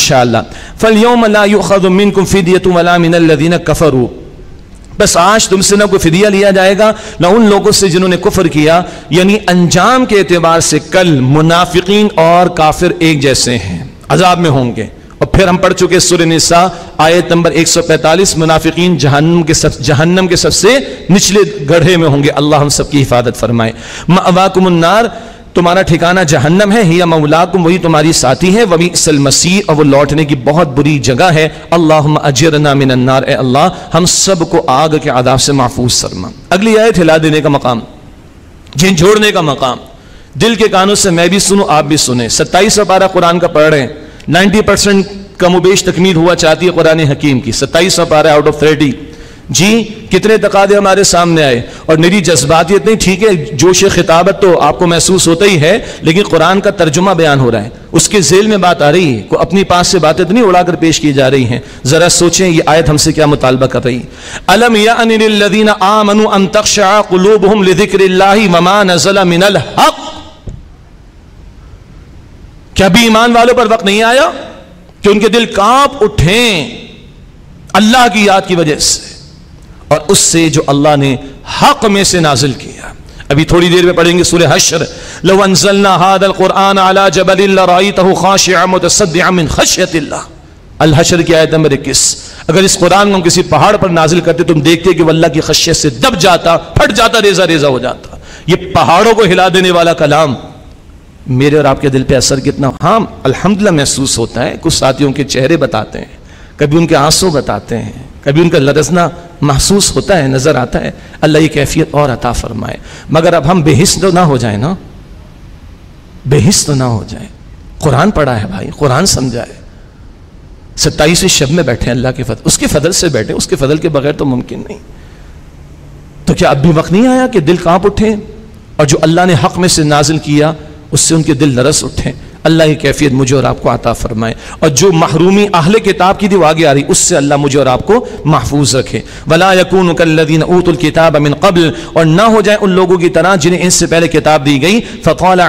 फल योम मिन कफरू। बस आज तुमसे ना कोई फिदिया लिया जाएगा, ना उन लोगों से जिन्होंने कुफर किया, यानी अंजाम के एतबार से कल मुनाफिकीन और काफिर एक जैसे हैं, अजाब में होंगे। और फिर हम पढ़ चुके सुर निसा, आयत नंबर 145 मुनाफिकीन जहन्नम के सब जहन्नम के सबसे निचले गढ़े में होंगे। अल्लाह हम सबकी हिफाजत फरमाए। मवाकुमन्नार तुम्हारा ठिकाना जहन्नम है, हिया मौलाकुम, वही तुम्हारी साथी है वही सल मसीह, और वो लौटने की बहुत बुरी जगह है। अल्लाह अजरना मिनन्नार ए अल्लाह, हम सबको आग के आदाब से महफूज शर्मा अगली आयत हिला देने का मकाम जोड़ने का मकाम। दिल के कानों से मैं भी सुनूं, आप भी सुने। सत्ताईस पारा कुरान का पढ़ रहे हैं। नाइन्टी परसेंट कमोबेश तकमील हुआ चाहती है कुरान हकीम की। सत्ताईस पारा आउट ऑफ़ थर्टी जी, कितने तकादे हमारे सामने आए। और मेरी जज्बातियत नहीं, ठीक है, जोश खिताबत तो आपको महसूस होता ही है, लेकिन कुरान का तर्जुमा बयान हो रहा है। उसके जेल में बात आ रही है, को अपनी पास से बातें तो नहीं उड़ाकर पेश की जा रही हैं। जरा सोचें, ये आयत हमसे क्या मुतालबा कर रही अलम क्या भी ईमान वालों पर वक्त नहीं आया? कि उनके दिल काँप उठे। अल्लाह की याद की वजह से। और उससे जो अल्लाह ने हक में से नाजिल किया। अभी थोड़ी देर में पढ़ेंगे सूर्य हशर। लवंजलना हादल कुरान अला जबल अल हशर की आयत नंबर इक्कीस। अगर इस कुरान को हम किसी पहाड़ पर नाजिल करते तुम देखते कि वल्ला की खशियत से दब जाता, फट जाता रेजा रेजा हो जाता। ये पहाड़ों को हिला देने वाला कलाम मेरे और आपके दिल पे असर कितना हाँ अल्हम्दुलिल्लाह महसूस होता है। कुछ साथियों के चेहरे बताते हैं। कभी उनके आँसू बताते हैं, कभी उनका लरसना महसूस होता है, नज़र आता है, अल्लाह ये कैफियत और अता फरमाए। मगर अब हम बेहिस तो ना हो जाए ना? बेहिस तो ना हो जाए। कुरान पढ़ा है भाई, कुरान समझाए सत्ताईसवीं शब में बैठे अल्लाह के फल उसके फजल से बैठे, उसके फजल के बगैर तो मुमकिन नहीं। तो क्या अब भी वक्त नहीं आया कि दिल काँप उठे? और जो अल्लाह ने हक में से नाजिल किया, उससे उनके दिल नरस उठे। अल्लाह की कैफियत मुझे और आपको आता फरमाए। और जो महरूमी अहल किताब की थी आगे आ रही, उससे अल्लाह मुझे और आपको महफूज रखे। वला यकून कल्लदीन ऊतुल किताब अमिन कबल। और ना हो जाए उन लोगों की तरह जिन्हें इनसे पहले किताब दी गई। फ़ौल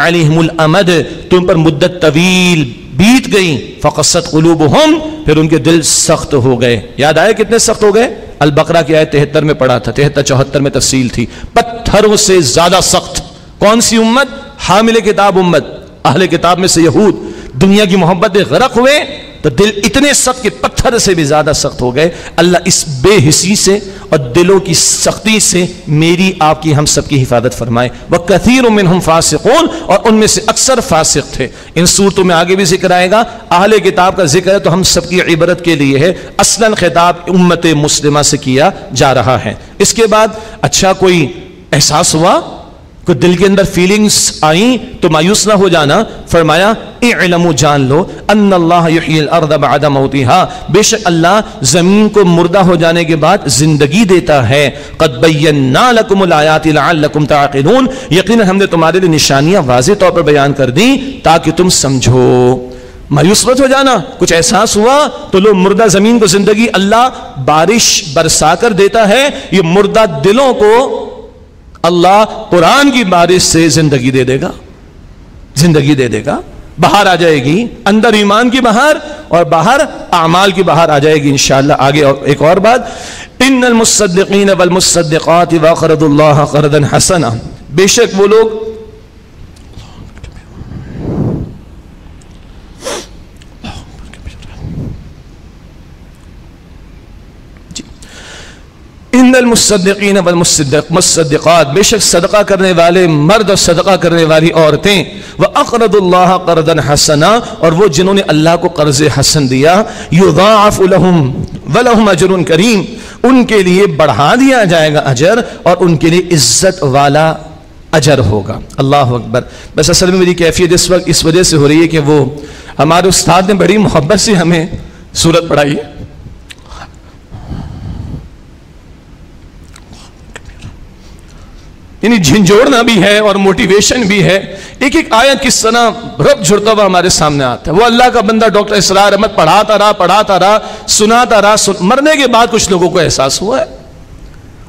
अमद। तुम पर मुद्दत तवील बीत गई। फ़कसत कलूब हम फिर उनके दिल सख्त हो गए। याद आए कितने सख्त हो गए? अल बकरा की आयत तिहत्तर में पढ़ा था। तिहत्तर, चौहत्तर में तफसील थी। पत्थरों से ज़्यादा सख्त। कौन सी उम्मत? हामिल किताब उम्मत। अहले किताब में से यहूद दुनिया की मोहब्बत में गरक हुए तो दिल इतने सख्त के पत्थर से भी ज़्यादा सख्त हो गए। अल्लाह इस बेहिसी से और दिलों की सख्ती से मेरी, आपकी, हम सब की हिफाजत फरमाए। वह कथीर उमिन हम फासिकून और उनमें से अक्सर फासिक थे। इन सूरतों में आगे भी ज़िक्र आएगा। आहले किताब का ज़िक्र है तो हम सबकी इबरत के लिए है। असलन खिताब उम्मत मुस्लिमा से किया जा रहा है। इसके बाद अच्छा कोई एहसास हुआ? को दिल के अंदर फीलिंग्स आई तो मायूस ना हो जाना। फरमाया इलमु जान लो, अन्नल्लाह बेशक अल्लाह ज़मीन को मुर्दा हो जाने के बाद ज़िंदगी देता है। यकीन हमने तुम्हारे लिए निशानियाँ वाज तौर पर बयान कर दी, ताकि तुम समझो। मायूस मत हो जाना। कुछ एहसास हुआ तो लो, मुर्दा ज़मीन को ज़िंदगी अल्लाह बारिश बरसा कर देता है। ये मुर्दा दिलों को अल्लाह कुरान की बारिश से ज़िंदगी दे देगा। ज़िंदगी दे देगा। बाहर आ जाएगी, अंदर ईमान की बाहर और बाहर अमाल की बाहर आ जाएगी इनशाला आगे और एक और बात इन मुसद्दीन वल मुसद्दिक़ात वक़रदुल्लाह क़रदन हसना। बेशक वो लोग मुसद्दिक़ात बेशक सदका करने वाले मर्द और सदका करने वाली औरतें व अकरदुल्लाह करदन हसना और वो जिन्होंने अल्लाह को कर्ज हसन दिया युदाफ़ुलहम वलहम अजर करीम उनके लिए बढ़ा दिया जाएगा अजर और उनके लिए इज़्ज़त वाला अजर होगा अल्लाह अकबर बस असल में मेरी कैफियत इस वक्त इस वजह से हो रही है कि वो हमारे उस्ताद ने बड़ी मोहब्बत से हमें सूरत पढ़ाई है यानी झिंझोड़ना भी है और मोटिवेशन भी है। एक एक आयत किस तरह रब जुड़ता हुआ हमारे सामने आता है। वो अल्लाह का बंदा डॉक्टर इसरार अहमद पढ़ाता रहा पढ़ाता रहा सुनाता रहा सुन, मरने के बाद कुछ लोगों को एहसास हुआ है।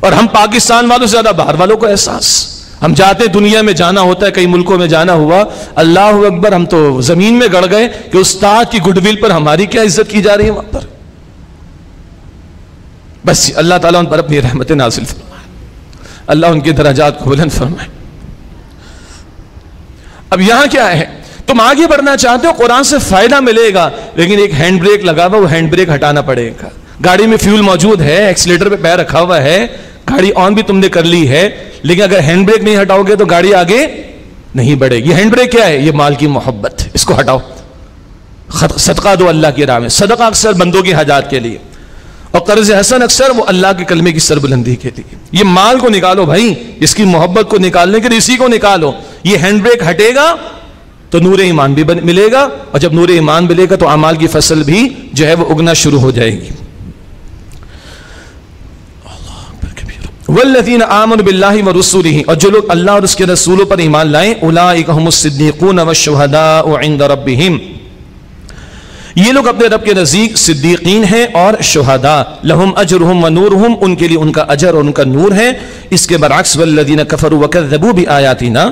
और हम पाकिस्तान वालों से ज़्यादा बाहर वालों को एहसास। हम जाते दुनिया में जाना होता है कई मुल्कों में जाना हुआ। अल्लाह अकबर हम तो ज़मीन में गड़ गए कि उस्ताद की गुडविल पर हमारी क्या इज़्ज़त की जा रही है वहाँ पर? बस अल्लाह ताला उन पर अपनी रहमत नाजिल फरमा अल्लाह उनके दराजात को बुलंद फरमाए। अब यहाँ क्या है? तुम आगे बढ़ना चाहते हो, कुरान से फ़ायदा मिलेगा, लेकिन एक हैंड ब्रेक लगा हुआ, वो हैंड ब्रेक हटाना पड़ेगा। गाड़ी में फ्यूल मौजूद है एक्सीटर पे पैर रखा हुआ है, गाड़ी ऑन भी तुमने कर ली है, लेकिन अगर हैंड ब्रेक नहीं हटाओगे तो गाड़ी आगे नहीं बढ़ेगी। हैंड ब्रेक क्या है? ये माल की मोहब्बत, इसको हटाओ। सदका दो अल्लाह की राह में। सदका अक्सर बंदों की हजात के लिए। और कर्ज हसन अक्सर वो अल्लाह के कलमे की सरबुलंदी के लिए। ये माल को निकालो भाई, इसकी मोहब्बत को निकालने के लिए इसी को निकालो। ये हैंड ब्रेक हटेगा तो नूर ईमान भी मिलेगा, और जब नूर ईमान मिलेगा तो अमाल की फ़सल भी जो है वो उगना शुरू हो जाएगी। वल्लतीन आमन बिल्लाहि व रसूलिही, और जो लोग अल्लाह और उसके रसूलों पर ईमान लाएँ, उलाइका हुमुस सिद्दीकून व शुहदा रब्बिहिम। ये लोग अपने रब के नज़ीक सिद्दीकीन हैं और शहदा। लहम अजर हम नूर हम उनके लिए उनका अजर और उनका नूर है। इसके बरक्स वल्लदीन कफर वकबू भी आयाती ना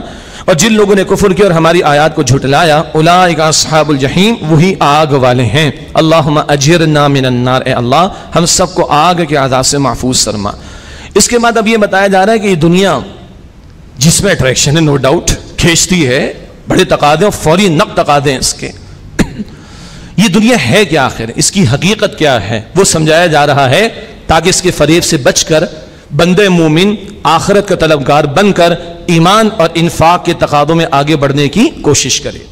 और जिन लोगों ने कुफर किया और हमारी आयात को झुटलाया उलासाबुल जहीम वही आग वाले हैं। अल्लाह अजर नामिनार अल्लाह, हम सबको आग के आज़ाद से महफूज शर्मा इसके बाद अब यह बताया जा रहा है कि ये दुनिया, जिसमें अट्रैक्शन है नो डाउट खींचती है, बड़े तकादे और फौरी नक तकादे हैं इसके। ये दुनिया है क्या आखिर? इसकी हकीकत क्या है? वो समझाया जा रहा है, ताकि इसके फरेब से बचकर बंदे मोमिन आखरत का तलबगार बनकर ईमान और इन्फाक के तकादों में आगे बढ़ने की कोशिश करे।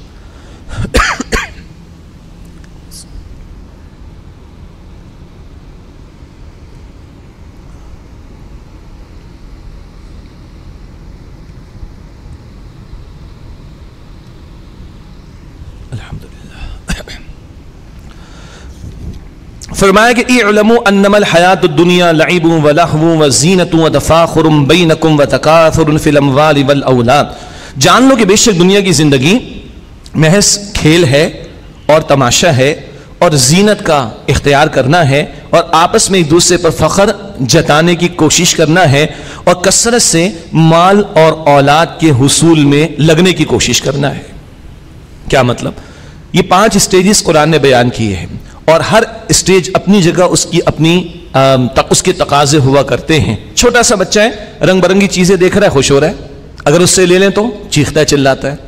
फरमाया कि इलमु अन्नमल हयात दुनिया लइबु व लहवु व जीनतु व तफाखुरुम बैनकुम व तकाथुरुन फिल अमवाल वल औलाद। जान लो कि बेशक दुनिया की ज़िंदगी महज खेल है और तमाशा है और जीनत का इख्तियार करना है और आपस में एक दूसरे पर फ़ख्र जताने की कोशिश करना है और कसरत से माल और औलाद के हसूल में लगने की कोशिश करना है। क्या मतलब? ये पाँच स्टेजेस कुरान ने बयान किए हैं। और हर स्टेज अपनी जगह उसकी अपनी तक, उसके तकाजे हुआ करते हैं। छोटा सा बच्चा है रंग बिरंगी चीज़ें देख रहा है, खुश हो रहा है। अगर उससे ले लें तो चीखता है, चिल्लाता है।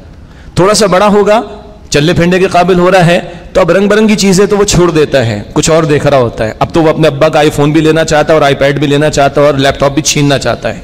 थोड़ा सा बड़ा होगा, चलने फिरने के काबिल हो रहा है तो अब रंग बिरंगी चीज़ें तो वो छोड़ देता है। कुछ और देख रहा होता है। अब तो वो अपने अब्बा का आईफोन भी लेना चाहता है और आईपैड भी लेना चाहता है और लैपटॉप भी छीनना चाहता है।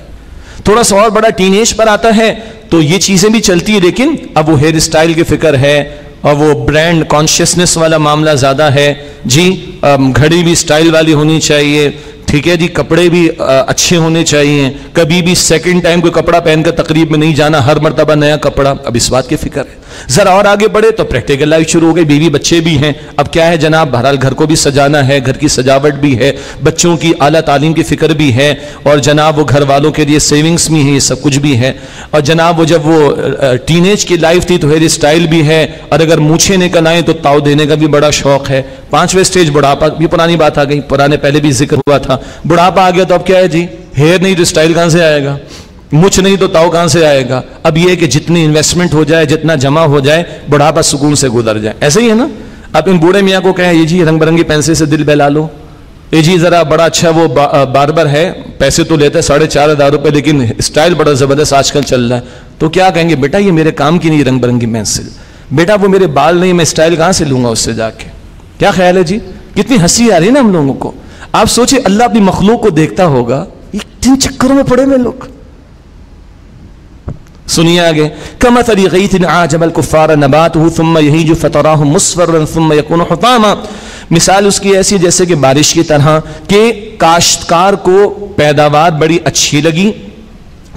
थोड़ा सा और बड़ा टीनेज पर आता है तो ये चीज़ें भी चलती है, लेकिन अब वो हेयर स्टाइल की फ़िक्र है और वो ब्रांड कॉन्शियसनेस वाला मामला ज़्यादा है। जी घड़ी भी स्टाइल वाली होनी चाहिए। ठीक है जी, कपड़े भी अच्छे होने चाहिए। कभी भी सेकंड टाइम कोई कपड़ा पहनकर तकरीब में नहीं जाना, हर मरतबा नया कपड़ा। अब इस बात की फ़िक्र है। जरा और आगे बढ़े तो प्रैक्टिकल लाइफ शुरू हो गई। बीवी बच्चे भी हैं। अब क्या है जनाब? बहरहाल घर को भी सजाना है, घर की सजावट भी है, बच्चों की आला तालीम की फ़िक्र भी है, और जनाब वो घर वालों के लिए सेविंग्स भी है, ये सब कुछ भी है। और जनाब वो जब वो टीनेज की लाइफ थी तो हेयर स्टाइल भी है, और अगर मूछे निकल आए तो ताव देने का भी बड़ा शौक है। पाँचवें स्टेज बुढ़ापा भी पुरानी बात आ गई। पुराने पहले भी ज़िक्र हुआ था। बुढ़ापा आ गया तो अब क्या है जी? हेयर नहीं तो स्टाइल कहाँ से आएगा? मुछ नहीं तो ताव कहाँ से आएगा? अब यह कि जितनी इन्वेस्टमेंट हो जाए जितना जमा हो जाए बुढ़ापा सुकून से गुजर जाए। ऐसे ही है ना? अब इन बूढ़े मियाँ को कहें ये जी रंग बिरंगी पेंसिल से दिल बहला लो। ये जी जरा बड़ा अच्छा वो बा, बारबर है पैसे तो लेते हैं साढ़े चार हज़ार रुपए लेकिन स्टाइल बड़ा ज़बरदस्त आजकल चल रहा है। तो क्या कहेंगे बेटा ये मेरे काम की नहीं रंग बिरंगी पेंसिल। बेटा वो मेरे बाल नहीं मैं स्टाइल कहाँ से लूँगा उससे जाके? क्या ख्याल है जी? कितनी हँसी आ रही है ना हम लोगों को। आप सोचिए, अल्लाह अपनी मखलूक को देखता होगा। ये किन चक्करों में पड़े हुए लोग। सुनिए आगे। कम तरीक़ीन आजमल कुफ़ार नबात हुम यही जो फ़तरा मुस्वर यकून हतामा। मिसाल उसकी ऐसी जैसे कि बारिश की तरह कि काश्तकार को पैदावार बड़ी अच्छी लगी,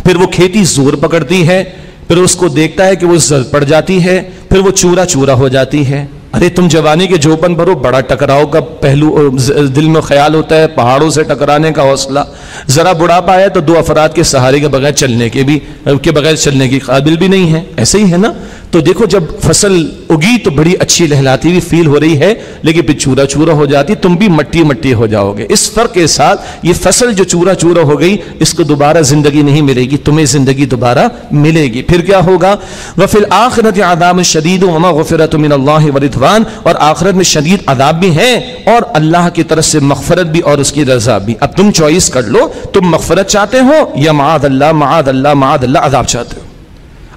फिर वो खेती ज़ोर पकड़ती है, फिर उसको देखता है कि वो जर पड़ जाती है, फिर वो चूरा चूरा हो जाती है। अरे तुम जवानी के जोपन भरो बड़ा टकराव का पहलू दिल में ख्याल होता है, पहाड़ों से टकराने का हौसला। ज़रा बुढ़ापा आया तो दो अफराद के सहारे के बगैर चलने के भी के बगैर चलने की काबिल भी नहीं है। ऐसे ही है ना? तो देखो जब फ़सल उगी तो बड़ी अच्छी लहलाती हुई फील हो रही है, लेकिन फिर चूरा चूरा हो जाती, तुम भी मट्टी मट्टी हो जाओगे। इस फ़र्क के साथ ये फ़सल जो चूरा चूरा हो गई, इसको दोबारा ज़िंदगी नहीं मिलेगी, तुम्हें ज़िंदगी दोबारा मिलेगी। फिर क्या होगा? वह फिर आखिरत आदाम शदीद वमा वरिदवान और आखिरत में शदीद आदाब भी है, और अल्लाह की तरफ़ से मगफरत भी और उसकी रजा भी। अब तुम चॉइस कर लो, तुम मगफरत चाहते हो या माद अल्लाह माद अल्लाह माद अल्लाह अदाब चाहते हो?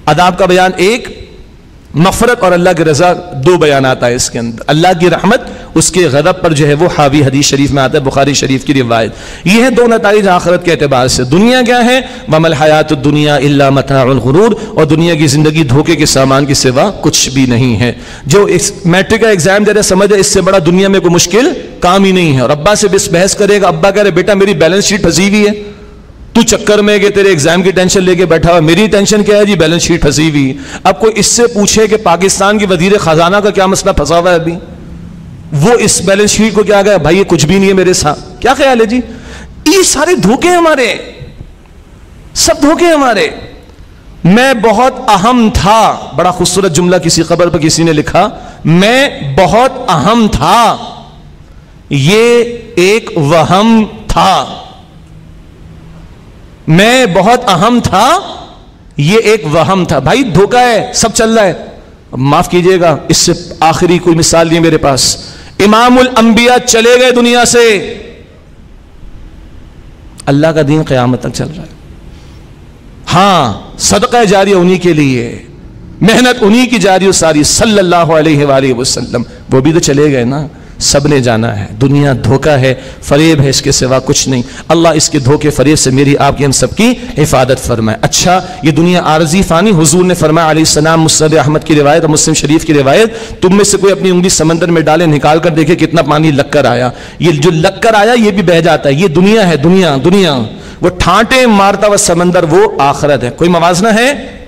अदाब का बयान एक मफरत और अल्लाह की रजा, दो बयान आता है इसके अंदर। अल्लाह की रहमत, उसके गदब पर जो है वो हावी हदीस शरीफ में आता है, बुखारी शरीफ की रिवायत। यह है दो नतज आखरत के अतबार से। दुनिया क्या है? ममल हयात दुनिया मतागरूर और दुनिया की ज़िंदगी धोखे के सामान के सिवा कुछ भी नहीं है। जो इस मैट्रिक का एग्ज़ाम दे रहे समझ इससे बड़ा दुनिया में कोई मुश्किल काम ही नहीं है। और अब्बा से बिस बहस करेगा, अब्बा कह रहे बेटा, मेरी बैलेंस शीट फंसी हुई है। तू चक्कर में कि तेरे एग्ज़ाम की टेंशन लेके बैठा हुआ मेरी टेंशन क्या है जी? बैलेंस शीट फंसी हुई। अब कोई इससे पूछे कि पाकिस्तान की वज़ीर खजाना का क्या मसला फंसा हुआ है अभी? वो इस बैलेंस शीट को क्या गया भाई, ये कुछ भी नहीं है मेरे साथ। क्या ख्याल है जी? ये सारे धोखे हमारे। सब धोखे हमारे। मैं बहुत अहम था। बड़ा खूबसूरत जुमला किसी खबर पर किसी ने लिखा। मैं बहुत अहम था। ये एक वहम था। मैं बहुत अहम था, ये एक वहम था। भाई, धोखा है, सब चल रहा है। माफ़ कीजिएगा, इससे आखिरी कोई मिसाल नहीं मेरे पास। इमामुल अंबिया चले गए दुनिया से। अल्लाह का दीन क़यामत तक चल रहा है। हाँ, सदका जारी उन्हीं के लिए। मेहनत उन्हीं की जारी सारी सल्लल्लाहु अलैहि वसल्लम। वो भी तो चले गए ना। सबने जाना है। दुनिया धोखा है, फरेब है इसके सिवा कुछ नहीं। अल्लाह इसके धोखे फरेब से मेरी आपकी हम सबकी हिफाजत फरमाए। अच्छा ये दुनिया आरजी फ़ानी हुजूर ने फरमाया सलाम अहमद की रिवायत और मुस्लिम शरीफ की रिवायत, तुम में से कोई अपनी उंगली समंदर में डाले, निकाल कर देखे कितना पानी लक्कर आया। ये जो लक्कर आया, ये भी बह जाता है। ये दुनिया है, दुनिया दुनिया। वो ठाटे मारता हुआ समंदर, वो आखरत है। कोई मवाजना है?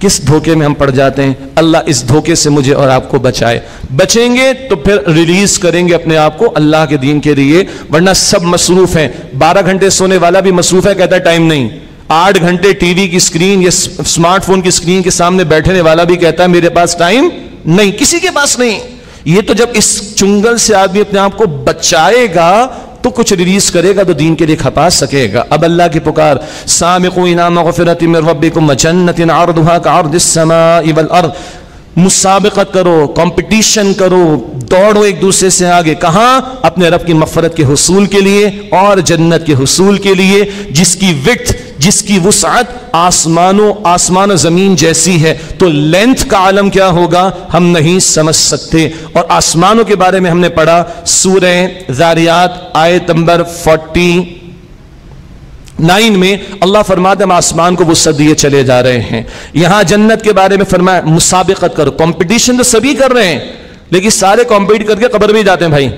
किस धोखे में हम पड़ जाते हैं? अल्लाह इस धोखे से मुझे और आपको बचाए। बचेंगे तो फिर रिलीज़ करेंगे अपने आप को अल्लाह के दीन के लिए, वरना सब मसरूफ हैं। बारह घंटे सोने वाला भी मसरूफ है, कहता है टाइम नहीं। आठ घंटे टीवी की स्क्रीन या स्मार्टफ़ोन की स्क्रीन के सामने बैठने वाला भी कहता है, मेरे पास टाइम नहीं। किसी के पास नहीं। ये तो जब इस चुंगल से आदमी अपने आप को बचाएगा तो कुछ रिलीज़ करेगा तो दीन के लिए खपा सकेगा। अब अल्लाह की पुकार सामिकुम मुसाबकत करो कंपटीशन करो, दौड़ो एक दूसरे से आगे। कहा? अपने रब की मफरत के हसूल के लिए और जन्नत के हसूल के लिए, जिसकी विक्त जिसकी वसात आसमानों आसमान ज़मीन जैसी है तो लेंथ का आलम क्या होगा, हम नहीं समझ सकते। और आसमानों के बारे में हमने पढ़ा, सूरह जारियात, आयत नंबर फोर्टी नाइन में अल्लाह फरमाते हम आसमान को वसत दिए चले जा रहे हैं। यहाँ जन्नत के बारे में फरमाया, मुसाबिकत करो कंपटीशन तो सभी कर रहे हैं, लेकिन सारे कॉम्पीट करके कब्र में जाते हैं भाई।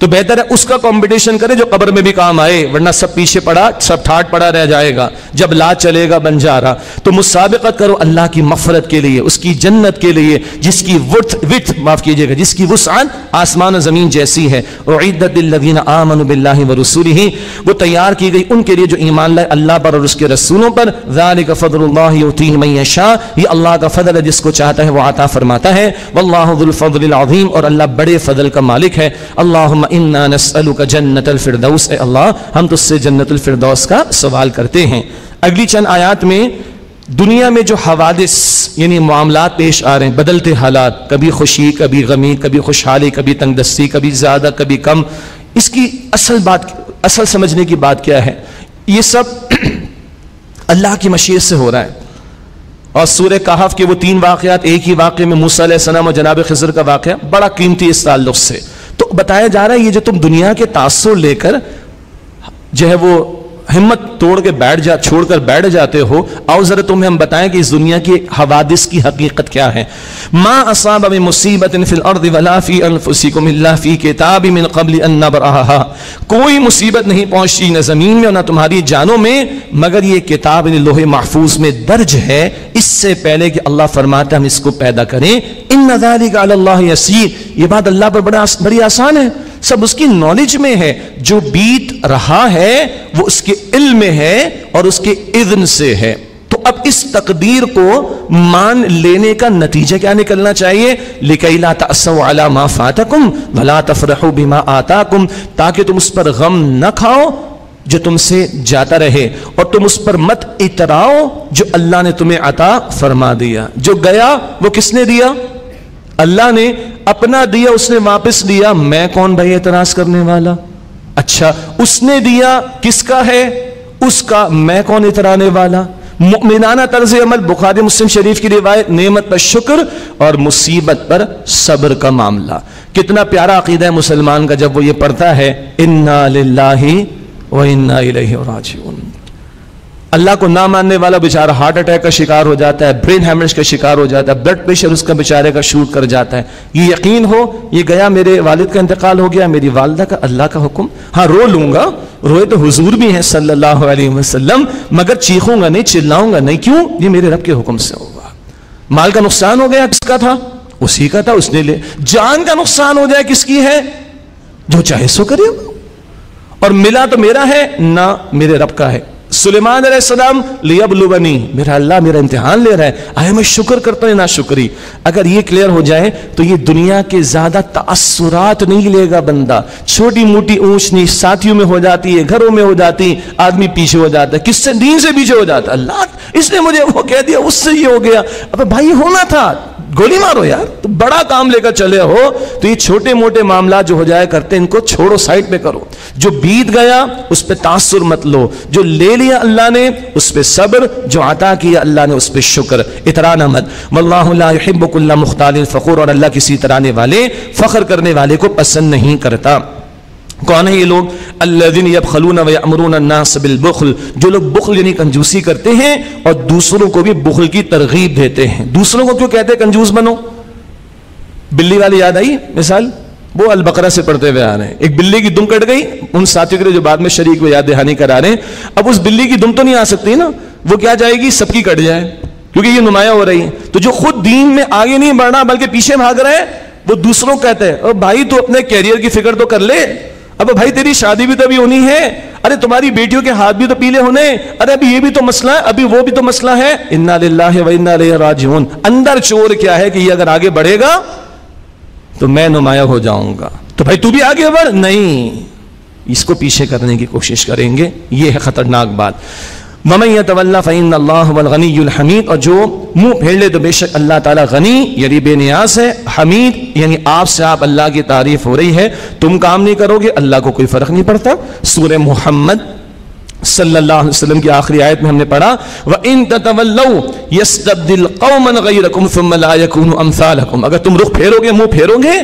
तो बेहतर है उसका कंपटीशन करे जो कब्र में भी काम आए, वरना सब पीछे पड़ा, सब ठाट पड़ा रह जाएगा। जब ला चलेगा, बन जा रहा। तो मुसाबिकत करो अल्लाह की मफरत के लिए, उसकी जन्नत के लिए, जिसकी वुथ विथ माफ़ कीजिएगा, जिसकी वसान आसमान ज़मीन जैसी है। आमन व रसूल ही वो तैयार की गई उनके लिए जो ईमान लाए अल्लाह पर और उसके रसूलों पर। शाह ये अल्लाह का फजल है, जिसको चाहता है वह आता फरमाता है। वल्लाफज़ीम और अल्लाह बड़े फजल का मालिक है। अल्लाह इन्ना जन्नतलफिरदौस अल्लाह हम तुझसे जन्नतलफिरदौस का सवाल करते हैं अगली चंद आयात में दुनिया में जो हवादिस यानी मामला पेश आ रहे हैं बदलते हालात कभी खुशी कभी गमी कभी खुशहाली कभी तंगदस्ती कभी ज़्यादा कभी कम इसकी असल बात असल समझने की बात क्या है ये सब अल्लाह की मशीत से हो रहा है और सूर्य कहफ के वो तीन वाक़ात एक ही वाक़े में मूसा सनम और जनाब खजर का वाक़ बड़ा कीमती इस ताल्लुक से बताया जा रहा है ये जो तुम दुनिया के तासुर लेकर जो है वो हिम्मत तोड़ के बैठ जा, छोड़कर बैठ जाते हो। आओ जरा तुम्हें हम बताएँ कि इस दुनिया की हवादिस की हकीकत क्या है। माँ असाब में मुसीबत किताब मिन कोई मुसीबत नहीं पहुँची न ज़मीन में न तुम्हारी जानों में, मगर ये किताब इन लोहे महफूज में दर्ज है। इससे पहले कि अल्लाह फरमाता हम इसको पैदा करें। इन नजारी का यसीर। ये बात अल्लाह पर बड़ा, बड़ी आसान है। सब उसकी नॉलेज में है। जो बीत रहा है वो उसके इल्म में है और उसके इज्न से है। तो अब इस तकदीर को मान लेने का नतीजा क्या निकलना चाहिए? लिकैला तसला मा फातकुम भला तफरहु बिमा आताकुम। ताकि तुम उस पर गम न खाओ जो तुमसे जाता रहे और तुम उस पर मत इतराओ जो अल्लाह ने तुम्हें अता फरमा दिया। जो गया, वो किसने दिया? अल्लाह ने अपना दिया, उसने वापस दिया। मैं कौन भाई एतराज़ करने वाला? अच्छा उसने दिया, किसका है? उसका मैं कौन इतराने वाला? मिनाना तर्ज अमल, बुखारी मुस्लिम शरीफ की रिवायत, नेमत पर शुक्र और मुसीबत पर सब्र का मामला। कितना प्यारा अकीदा है मुसलमान का जब वो ये पढ़ता है, इन्ना लाही व इन्ना अल्लाह को ना मानने वाला बेचारा हार्ट अटैक का शिकार हो जाता है, ब्रेन हैमरेज का शिकार हो जाता है, ब्लड प्रेशर उसका बेचारे का शूट कर जाता है। ये यकीन हो, ये गया मेरे वालिद का इंतकाल हो गया, मेरी वालदा का अल्लाह का हुक्म। हाँ रो लूँगा, रोए तो हुजूर भी हैं सल्लल्लाहु अलैहि वसल्लम, मगर चीखूँगा नहीं, चिल्लाऊँगा नहीं, क्यों? ये मेरे रब के हुक्म से होगा। माल का नुकसान हो गया किसका था? उसी का था, उसने ले। जान का नुकसान हो जाए किसकी है? जो चाहे सो करे और मिला तो मेरा है, ना मेरे रब का है। सुलेमान सलाम लियबलुबनी मेरा अल्लाह मेरा इम्तिहान ले रहा है। आए, मैं शुक्र करता हूँ ना शुक्री अगर ये क्लियर हो जाए तो ये दुनिया के ज़्यादा तासुरात नहीं लेगा बंदा। छोटी मोटी ऊंच नीच साथियों में हो जाती है, घरों में हो जाती आदमी पीछे हो जाता है। किससे? दीन से पीछे हो जाता अल्लाह, इसने मुझे वो कह दिया, उससे ये हो गया। अब भाई, होना था। गोली मारो यार तो बड़ा काम लेकर चले हो तो ये छोटे मोटे मामला जो हो जाए करते इनको छोड़ो, साइड पे करो। जो बीत गया, उस पर तासुर मत लो। जो ले लिया अल्लाह ने, उस पर सब्र, जो आता किया अल्लाह ने, उस पर शुक्र। इतराना मत। वल्लाबुल्ला मुख्तार फखर, और अल्लाह किसी तराने वाले, फ़ख्र करने वाले को पसंद नहीं करता। कौन है ये लोग? बुखल जो लोग बुखल यानी कंजूसी करते हैं और दूसरों को भी बुखल की तरगीब देते हैं। दूसरों को क्यों कहते हैं कंजूस बनो? बिल्ली वाली याद आई? मिसाल, वो अलबकरा से पढ़ते हुए आ रहे हैं। एक बिल्ली की दुम कट गई, उन साथियों के जो बाद में शरीक याद दहानी करा रहे हैं। अब उस बिल्ली की दुम तो नहीं आ सकती ना? वो क्या जाएगी? सबकी कट जाए। क्योंकि ये नुमाया हो रही है। तो जो खुद दीन में आगे नहीं बढ़ना, बल्कि पीछे भाग रहे हैं, वो दूसरों कहते हैं भाई, तू अपने कैरियर की फ़िक्र तो कर ले। अब भाई तेरी शादी भी तो अभी होनी है। अरे तुम्हारी बेटियों के हाथ भी तो पीले होने। अरे अभी ये भी तो मसला है, अभी वो भी तो मसला है। इन्ना इन्ना अंदर चोर क्या है कि ये अगर आगे बढ़ेगा तो मैं नुमाया हो जाऊँगा। तो भाई तू भी आगे बढ़। नहीं, इसको पीछे करने की कोशिश करेंगे। ये है खतरनाक बात। ममैया तवल्ला फ़ैन हमीद, और जो मुँह फेर ले तो बेशक अल्लाह ताला गनी, यानी बेनियाज है, हमीद, यानी आपसे आप अल्लाह की तारीफ़ हो रही है, तुम काम नहीं करोगे, अल्लाह को कोई फ़र्क नहीं पड़ता। सूर्य मोहम्मद सल्लल्लाहु अलैहि वसल्लम की आखिरी आयत में हमने पढ़ा, व इन अमसालकुम। अगर तुम रुख फेरोगे, मुँह फेरोगे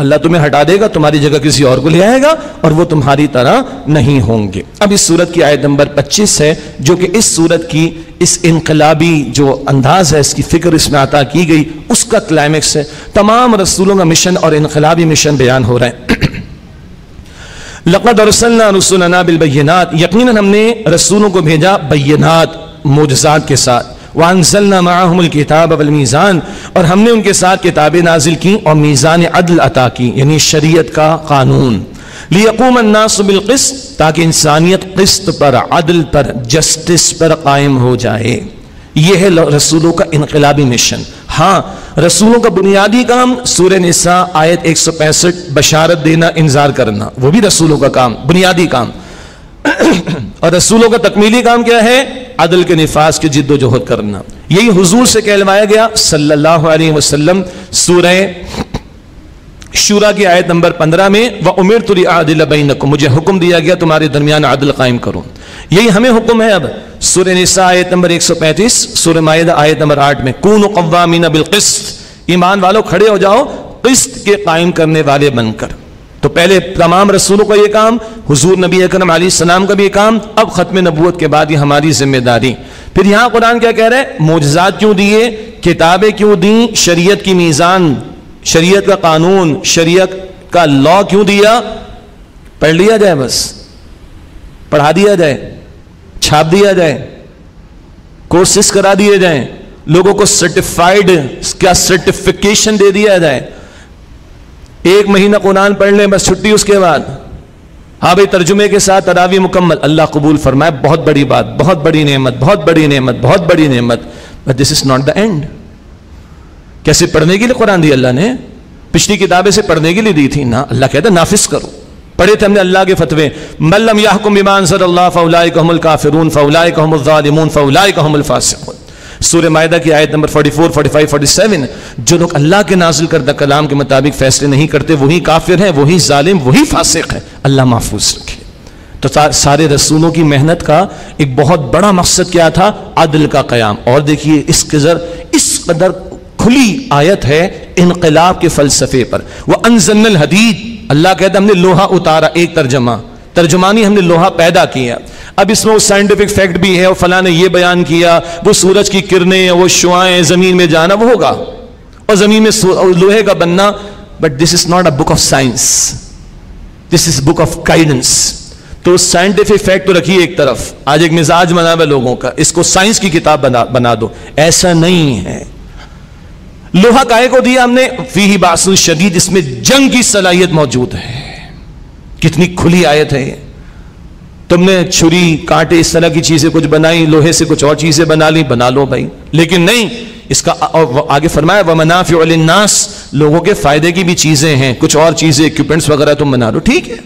अल्लाह तुम्हें हटा देगा, तुम्हारी जगह किसी और को ले आएगा और वो तुम्हारी तरह नहीं होंगे। अब इस सूरत की आयत नंबर 25 है, जो कि इस सूरत की इस इनकलाबी जो अंदाज है, इसकी फ़िक्र इसमें आता की गई, उसका क्लाइमेक्स है। तमाम रसूलों का मिशन और इनकलाबी मिशन बयान हो रहा है। (coughs) लक़द रसलना बिलबैनात यकीन हमने रसूलों को भेजा बैनात मोजात के साथ। वानसलना माहमुल किताब अबल मीज़ान और हमने उनके साथ किताबें नाजिल की और मीज़ान अदल अता की, यानी शरीयत का कानून। लियकूमन्नासबिलक़िस ताकि इंसानियत किस्त पर, अदल पर, जस्टिस पर कायम हो जाए। यह है रसूलों का इनकलाबी मिशन। हाँ रसूलों का बुनियादी काम सूर्य निसा आयत एक सौ पैंसठ बशारत देना इंजार करना, वो भी रसूलों का काम, बुनियादी काम। और रसूलों का तकमीली काम क्या है? अदल के निफाज की जिद्दोजहद करना। यही हुजूर से कहलवाया गया, सल्लल्लाहु अलैहि वसल्लम, सूरह शुरा की आयत नंबर पंद्रह में, वह उमिर तुरी आदिल को मुझे हुक्म दिया गया, तुम्हारे दरमियान आदिल कायम करो। यही हमें हुक्म है अब। सुर निसा आयत नंबर एक सौ पैंतीस सुर माहिदा आयत नंबर आठ में, कून कवामीन बिलकिस्त ईमान वालों खड़े हो जाओ, किस्त के कायम करने वाले बनकर। तो पहले तमाम रसूलों का ये काम हुजूर नबी अकरम सलाम का भी काम, अब ख़त्म नबूत के बाद ये हमारी ज़िम्मेदारी। फिर यहाँ कुरान क्या कह रहे हैं? मोजात क्यों दिए? किताबें क्यों दी? शरीयत की मीज़ान, शरीयत का कानून, शरीयत का लॉ क्यों दिया? पढ़ लिया जाए बस। पढ़ा दिया जाए। छाप दिया जाए। कोर्सेस करा दिए जाए। लोगों को सर्टिफाइड क्या सर्टिफिकेशन दे दिया जाए? एक महीना कुरान पढ़ लें, बस छुट्टी उसके बाद। हाँ भाई, तर्जुमे के साथ तरावी मुकम्मल। अल्लाह कबूल फरमाए, बहुत बड़ी बात, बहुत बड़ी नेमत, बहुत बड़ी नेमत, बहुत बड़ी नेमत। But this is not the end कैसे पढ़ने के लिए कुरान दी अल्लाह ने? पिछली किताबें से पढ़ने के लिए दी थी। ना, अल्लाह कहता नाफिस करो। पढ़े थे हमने अल्लाह के फतवे। मल्लम याहकुम ईमान सर अल्लाह फ़ौलाई कहमुल काफिरून फ़ौलाई कहमल फ़ौलाई कहमुल फासिकून। सूर्य मायदा की आयत नंबर 44, 45, 47 जो लोग अल्लाह के नाजिल करदा कलाम के मुताबिक फैसले नहीं करते वही काफिर हैं वही जालिम वही फासिक है। अल्लाह महफूज रखे। तो सारे रसूलों की मेहनत का एक बहुत बड़ा मकसद क्या था? अदल का कयाम। और देखिए इस कदर इस कदर खुली आयत है इनकलाब के फलसफे पर। वह अनजल हदीद अल्लाह कहता हमने लोहा उतारा एक तर्जमा। तर्जमानी हमने लोहा पैदा किया। अब इसमें वो साइंटिफिक फैक्ट भी है और फला ने ये बयान किया, वो सूरज की किरणें वो शुआएँ ज़मीन में जाना वो होगा। और ज़मीन में लोहे का बनना but this is not a book of science this is book of guidance तो साइंटिफिक फैक्ट तो रखिए एक तरफ़। आज एक मिजाज बना हुआ लोगों का, इसको साइंस की किताब बना बना दो। ऐसा नहीं है। लोहा काय को दिया हमने? फ़ी ही बासुल शदीद, इसमें जंग की सलाहियत मौजूद है। कितनी खुली आयत है तुमने छुरी, कांटे, इस तरह की चीज़ें कुछ बनाई, लोहे से कुछ और चीज़ें बना ली, बना लो भाई। लेकिन नहीं, इसका आगे फरमाया, व मनाफिनास लोगों के फ़ायदे की भी चीज़ें हैं। कुछ और चीज़ें इक्विपमेंट्स वगैरह तुम बना लो, ठीक है।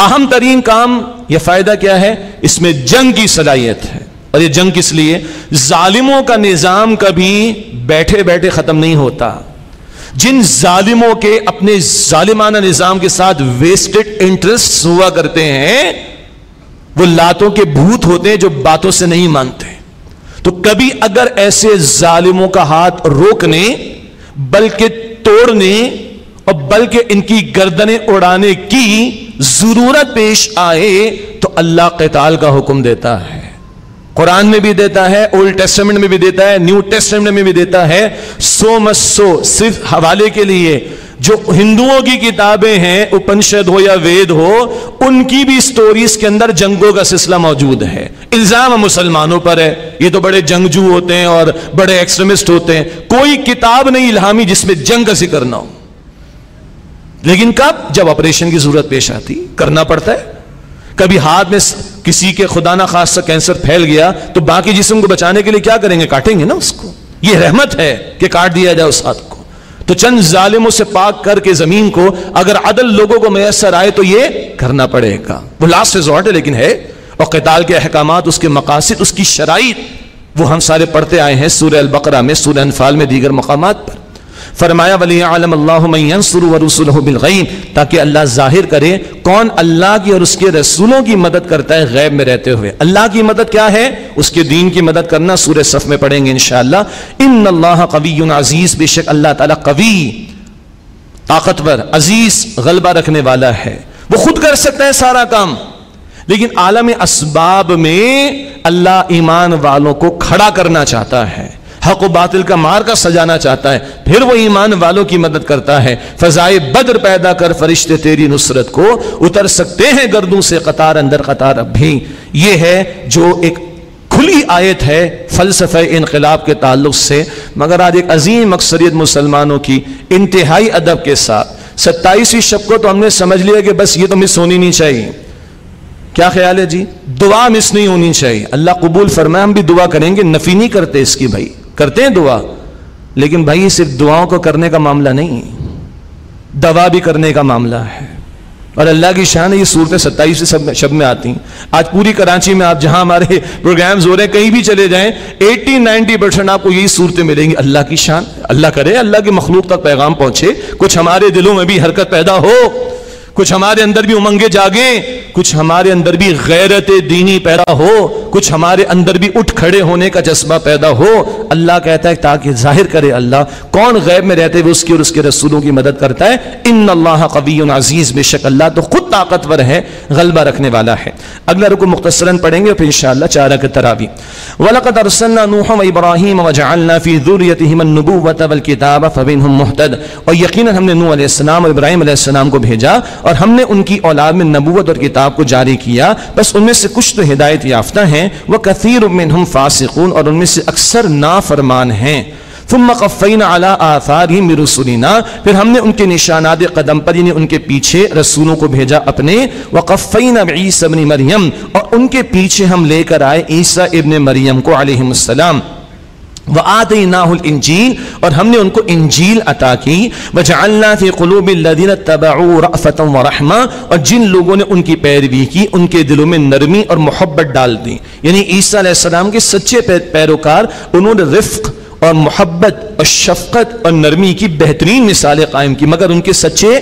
अहम तरीन काम, यह फ़ायदा क्या है? इसमें जंग की सलाहियत है। और ये जंग किस लिए? जालिमों का निज़ाम कभी बैठे बैठे खत्म नहीं होता। जिन जालिमों के अपने जालिमाना निज़ाम के साथ वेस्टेड इंटरेस्ट हुआ करते हैं, वो लातों के भूत होते हैं जो बातों से नहीं मानते। तो कभी अगर ऐसे जालिमों का हाथ रोकने, बल्कि तोड़ने और बल्कि इनकी गर्दनें उड़ाने की ज़रूरत पेश आए तो अल्लाह कताल का हुक्म देता है। कुरान में भी देता है ओल्ड टेस्टमेंट में भी देता है न्यू टेस्टमेंट में भी देता है। सो मस सो, सिर्फ़ हवाले के लिए। जो हिंदुओं की किताबें हैं, उपनिषद हो या वेद हो, उनकी भी स्टोरीज के अंदर जंगों का सिलसिला मौजूद है। इल्ज़ाम मुसलमानों पर है। ये तो बड़े जंगजू होते हैं और बड़े एक्सट्रीमिस्ट होते हैं। कोई किताब नहीं इल्हामी जिसमें जंग का ज़िक्र ना हो। लेकिन कब? जब ऑपरेशन की ज़रूरत पेश आती। करना पड़ता है। कभी हाथ में किसी के खुदा ना खास सा कैंसर फैल गया तो बाकी जिसम को बचाने के लिए क्या करेंगे? काटेंगे ना उसको। ये रहमत है कि काट दिया जाए उस हाथ को। तो चंद जालिमों से पाक करके ज़मीन को अगर अदल लोगों को मैसर आए तो ये करना पड़ेगा। वो लास्ट रिजॉर्ट है, लेकिन है। और कताल के अहकाम उसके मकासद, उसकी शराइ, वो हम सारे पढ़ते आए हैं सूर्य अलबकरा में सूर्य अनफाल में, दीगर मकाम पर। फरमाया, वली आलम ताकि अल्लाह ज़ाहिर करे कौन अल्लाह की और उसके रसूलों की मदद करता है गैब में रहते हुए। अल्लाह की मदद क्या है? उसके दीन की मदद करना सूर्य सफ में पढ़ेंगे इन इन अल्लाह कवी अज़ीज़, बेशक अल्लाह तला कवी, ताकतवर, अज़ीज़, गलबा रखने वाला है। वो खुद कर सकता है सारा काम, लेकिन आलम असबाब में अल्लाह ईमान वालों को खड़ा करना चाहता है। हक बातिल का मार का सजाना चाहता है, फिर वो ईमान वालों की मदद करता है। फजाए बद्र पैदा कर फरिश्ते तेरी नुसरत को उतर सकते हैं गर्दों से कतार, अंदर कतार अब भी। ये है जो एक खुली आयत है फलसफे इनकलाब के ताल्लुक से। मगर आज एक अजीम अक्सरियत मुसलमानों की इंतहाई अदब के साथ, सत्ताईसवीं शब को तो हमने समझ लिया कि बस ये तो मिस होनी नहीं चाहिए। क्या ख्याल है जी? दुआ मिस नहीं होनी चाहिए। अल्लाह कबूल फरमाए, हम भी दुआ करेंगे, नफी नहीं करते इसकी भाई। करते हैं दुआ, लेकिन भाई, सिर्फ़ दुआओं को करने का मामला नहीं, दवा भी करने का मामला है। और अल्लाह की शान ये सूरतें सत्ताईस सब शब में आती हैं। आज पूरी कराची में आप जहाँ हमारे प्रोग्राम्स हो रहे हैं, कहीं भी चले जाएँ 80 90 परसेंट आपको यही सूरतें मिलेंगी। अल्लाह की शान, अल्लाह करे, अल्लाह के मखलूक तक पैगाम पहुँचे। कुछ हमारे दिलों में भी हरकत पैदा हो, कुछ हमारे अंदर भी उमंगे जागे, कुछ हमारे अंदर भी गैरत दीनी पैदा हो कुछ हमारे अंदर भी उठ खड़े होने का जज्बा पैदा हो, अल्लाह कहता है, ताकि ज़ाहिर करे अल्लाह, कौन गैब में रहते हुए उसकी और उसके रसूलों की मदद करता है? इन अल्लाह कवी अज़ीज़, बेशक अल्लाह तो खुद ताकतवर है, गलबा रखने वाला है। अगला रुको मुख्तसरन पढ़ेंगे, फिर इंशाल्लाह चारा के तरावी। वलकत अरसलना और यकीनन हमने नूह और इब्राहीम को भेजा, और हमने उनकी औलाद में नबूवत और किताब को जारी किया। बस उनमें से कुछ तो हिदायत याफ्ता हैं वह कसीर हम फासिकून, और उनमें से अक्सर नाफरमान हैं। तुम कफ़ीन अला आसार ही मिरसुलिना फिर हमने उनके निशानाद कदम पर, यानी उनके पीछे रसूलों को भेजा अपने। वक़फ़ीन ईसा मरियम, और उनके पीछे हम लेकर आए ईसा इबन मरियम को अलैहिस्सलाम व आते नाहुल इंजील, और हमने उनको इंजील अता की। वजालना फ़ी क़ुलूबिल्लज़ीन तबऊ रफ़तम व रहमा, और जिन लोगों ने उनकी पैरवी की, उनके दिलों में नरमी और मोहब्बत डाल दी। यानी ईसा के सच्चे पैरोकार, उन्होंने रिफ्क और मोहब्बत और शफकत और नरमी की बेहतरीन मिसालें कायम की, मगर उनके सच्चे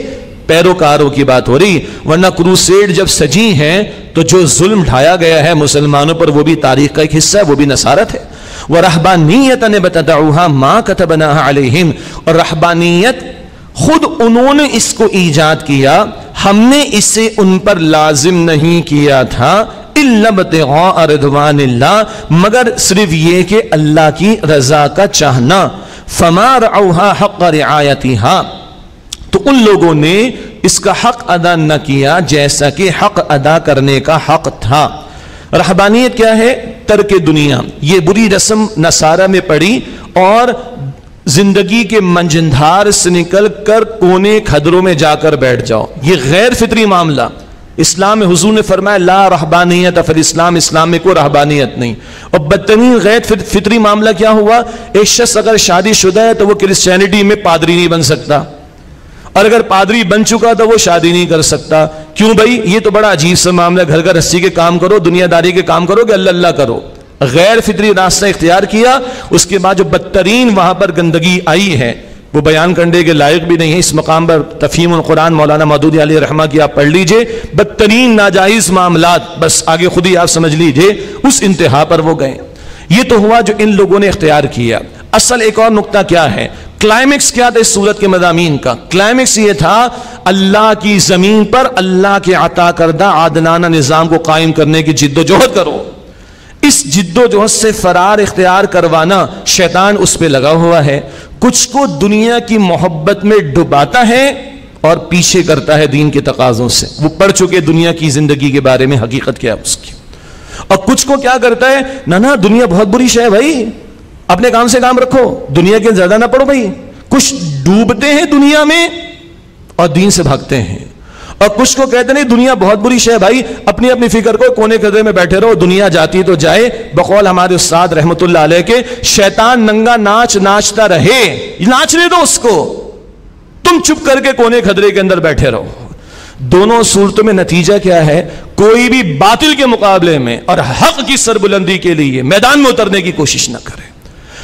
पैरोकारों की बात हो रही। वरना क्रूसेड जब सजी हैं तो जो जुल्म ढाया गया है मुसलमानों पर, वो भी तारीख का एक हिस्सा है, वो भी नसारत है। वह रहबानीत ने बताता माँ कतबना अलहिम और रहबानीत खुद उन्होंने इसको ईजाद किया हमने इसे उन पर लाजिम नहीं किया था मगर सिर्फ़ ये कि अल्लाह की रजा का चाहना फमार हक रियायती तो उन लोगों ने इसका हक अदा न किया जैसा कि हक अदा करने का हक था रहबानियत क्या है? तर्क दुनिया ये बुरी रस्म नसारा में पड़ी और ज़िंदगी के मंजंधार से निकल कर कोने खदरों में जाकर बैठ जाओ। ये गैर फितरी मामला। इस्लाम में हुजूर ने फरमाया, ला रहबानियत फिर इस्लाम इस्लाम में कोई रहबानियत नहीं। और बदतरीन गैर फितरी मामला क्या हुआ? एक शख्स अगर शादी शुदा है तो वो क्रिश्चियनिटी में पादरी नहीं बन सकता। और अगर पादरी बन चुका तो वो शादी नहीं कर सकता। क्यों भाई? ये तो बड़ा अजीब सा मामला घर घर रस्सी के काम करो, दुनियादारी के काम करो, कि अल्लाह करो। गैर फितरी रास्ता इख्तियार किया, उसके बाद जो बदतरीन वहाँ पर गंदगी आई है, वो बयान करने के लायक भी नहीं है। इस मकाम पर तफीम कुरान मौलाना मदूद अली रहमा की आप पढ़ लीजिए। बदतरीन, नाजायज मामला बस आगे खुद ही आप समझ लीजिए, उस इंतहा पर वो गए। ये तो हुआ जो इन लोगों ने इख्तियार किया। असल एक और नुकता क्या है? क्लाइमेक्स क्या था इस सूरत के मदामीन का? क्लाइमेक्स ये था, अल्लाह की ज़मीन पर अल्लाह के अता करदा आदनाना निज़ाम को कायम करने की जिद्दोजहद करो। इस जिद्दोजहद से फरार इख्तियार करवाना शैतान उस पर लगा हुआ है। कुछ को दुनिया की मोहब्बत में डुबाता है और पीछे करता है दीन के तकाजों से। वो पढ़ चुके दुनिया की ज़िंदगी के बारे में हकीकत क्या है उसकी? और कुछ को क्या करता है? ना ना दुनिया बहुत बुरी शय भाई। अपने काम से काम रखो। दुनिया के ज़्यादा ना पढ़ो भाई। कुछ डूबते हैं दुनिया में और दीन से भागते हैं। और कुछ को कहते नहीं, दुनिया बहुत बुरी शय भाई। अपनी अपनी फ़िक्र को कोने खतरे में बैठे रहो। दुनिया जाती तो जाए। बकौल हमारे उस्ताद रहमतुल्लाह के, शैतान नंगा नाच नाचता रहे। नाचने दो उसको। तुम चुप करके कोने खदरे के अंदर बैठे रहो। दोनों सूरतों में नतीजा क्या है? कोई भी बातिल के मुकाबले में और हक की सरबुलंदी के लिए मैदान में उतरने की कोशिश ना करे।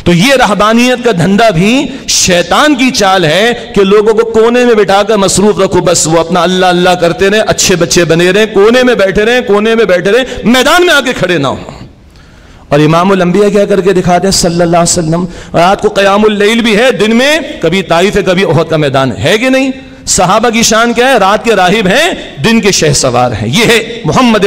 तो ये रहबानियत का धंधा भी शैतान की चाल है कि लोगों को कोने में बिठाकर मसरूफ रखो। बस वो अपना अल्लाह अल्लाह करते रहे, अच्छे बच्चे बने रहे, कोने में बैठे रहे, कोने में बैठे रहे, मैदान में आके खड़े ना हो। और इमामुल अंबिया क्या करके दिखाते हैं? सल्लल्लाहु अलैहि वसल्लम। रात को कयामुल लैल भी है, दिन में कभी ताइफ है, कभी ओहद का मैदान है कि नहीं? सहाबा की शान क्या है? रात के राहिब हैं, दिन के शह सवार हैं। ये है मोहम्मद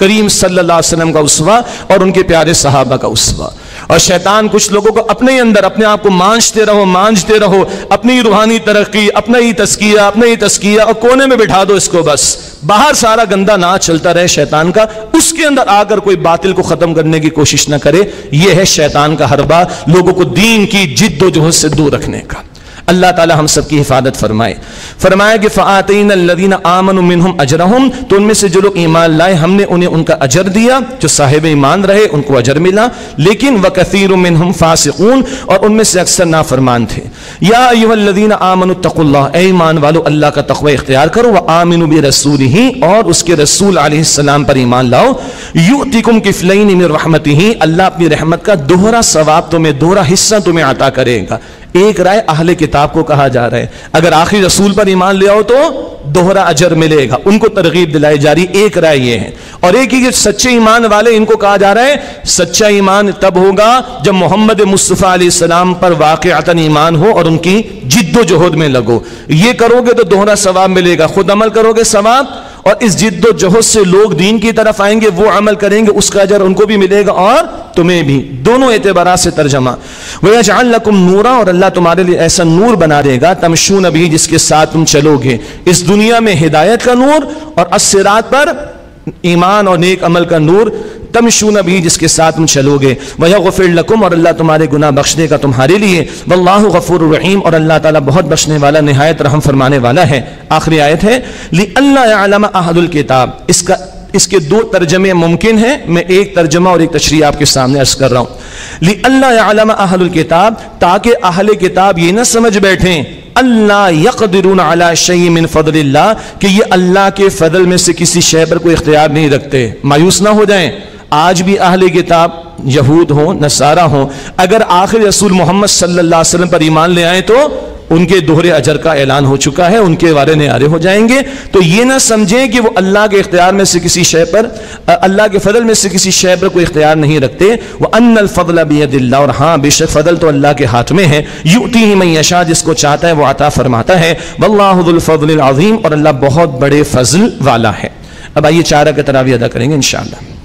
करीम सल्लल्लाहु अलैहि वसल्लम का उसवा और उनके प्यारे सहाबा का उसवा। और शैतान कुछ लोगों को अपने ही अंदर, अपने आप को मांझते रहो मांझते रहो। अपनी रूहानी तरक्की, अपना ही तस्किया, अपना ही तस्किया, और कोने में बिठा दो इसको बस। बाहर सारा गंदा ना चलता रहे शैतान का। उसके अंदर आकर कोई बातिल को खत्म करने की कोशिश ना करे। यह है शैतान का हरबा, लोगों को दीन की जिद्दोजहद से दूर रखने का। अल्लाह ताला हम सब की हिफाजत फरमाए। फरमाया कि फ़ातीन लदीन आमन मिनहुम अजरहम तो उनमें से जो लोग ईमान लाए, हमने उन्हें उनका अजर दिया, जो साहिब ईमान रहे, उनको अजर मिला। लेकिन व कसीर मिनहुम फासिकून, और उनमें से अक्सर नाफरमान थे। या युवल्लदीन आमन तकुल्ला ईमान वालो, अल्लाह का तकवा इख्तियार करो, व आमिन रसूल ही और उसके रसूल सलाम पर ईमान लाओ। यू तिकुम किफलैन रहमत ही अल्लाह अपनी रहमत का दोहरा सवाब तुम्हें, दोहरा हिस्सा तुम्हें अता करेगा। एक राय अहले किताब को कहा जा रहा है। अगर आखिरी रसूल पर ईमान ले आओ तो दोहरा अजर मिलेगा। उनको तरगीब दिलाई जा रही, एक राय ये है। और एक ही सच्चे ईमान वाले इनको कहा जा रहा है, सच्चा ईमान तब होगा जब मोहम्मद मुस्तफ़ा सलाम पर वाकता ईमान हो और उनकी जिद्दोजहद में लगो। ये करोगे तो दोहरा सवाब मिलेगा। खुद अमल करोगे सवाब? और इस जिद्दोजहद से लोग दीन की तरफ़ आएँगे, वो अमल करेंगे, उसका अजर उनको भी मिलेगा और तुम्हें भी। दोनों एतबार से तर्जमा। वह जालकुम नूरा, और अल्लाह तुम्हारे लिए ऐसा नूर बना देगा, तमशून अभी जिसके साथ तुम चलोगे। इस दुनिया में हिदायत का नूर और असरात पर ईमान और नेक अमल का नूर तम तमशून भी जिसके साथ तुम चलोगे। वह गफिर लकुम और अल्लाह तुम्हारे गुना बख्शने का तुम्हारे लिए। वल्लाह गफूर रहीम और अल्लाह ताला बहुत बख्शने वाला, नहायत रहम फरमाने वाला है। आखिरी आयत है ली अल्लाह अहदुल किताब। इसका, इसके दो तर्जमे मुमकिन हैं। मैं एक तर्जमा और एक तशरी आपके सामने अर्ज़ कर रहा हूँ। ली अल्लाह अहल किताब, ताकि अहल किताब ये ना समझ बैठे अल्लाह यकदरून अला शई मिन कि ये अल्लाह के फजल में से किसी शह पर कोई इख्तियार नहीं रखते। मायूस ना हो जाएँ। आज भी अहल किताब यहूद हो, नसारा हो। अगर आखिर रसूल मोहम्मद सल्लल्लाहु अलैहि वसल्लम पर ईमान ले आए तो उनके दोहरे अजर का ऐलान हो चुका है, उनके बारे न्यारे हो जाएँगे। तो ये ना समझें कि वो अल्लाह के इख्तियार में से किसी शय पर अल्लाह के फजल में से किसी शय पर कोई इख्तियार नहीं रखते। वो अन फजल बिल्ला और हाँ बेशक फजल तो अल्लाह के हाथ में है। यूती ही मैशा जिसको चाहता है, वो आता फरमाता है वल्लाफजल और अल्लाह बहुत बड़े फजल वाला है। अब आइए चारा के तरावी अदा करेंगे इन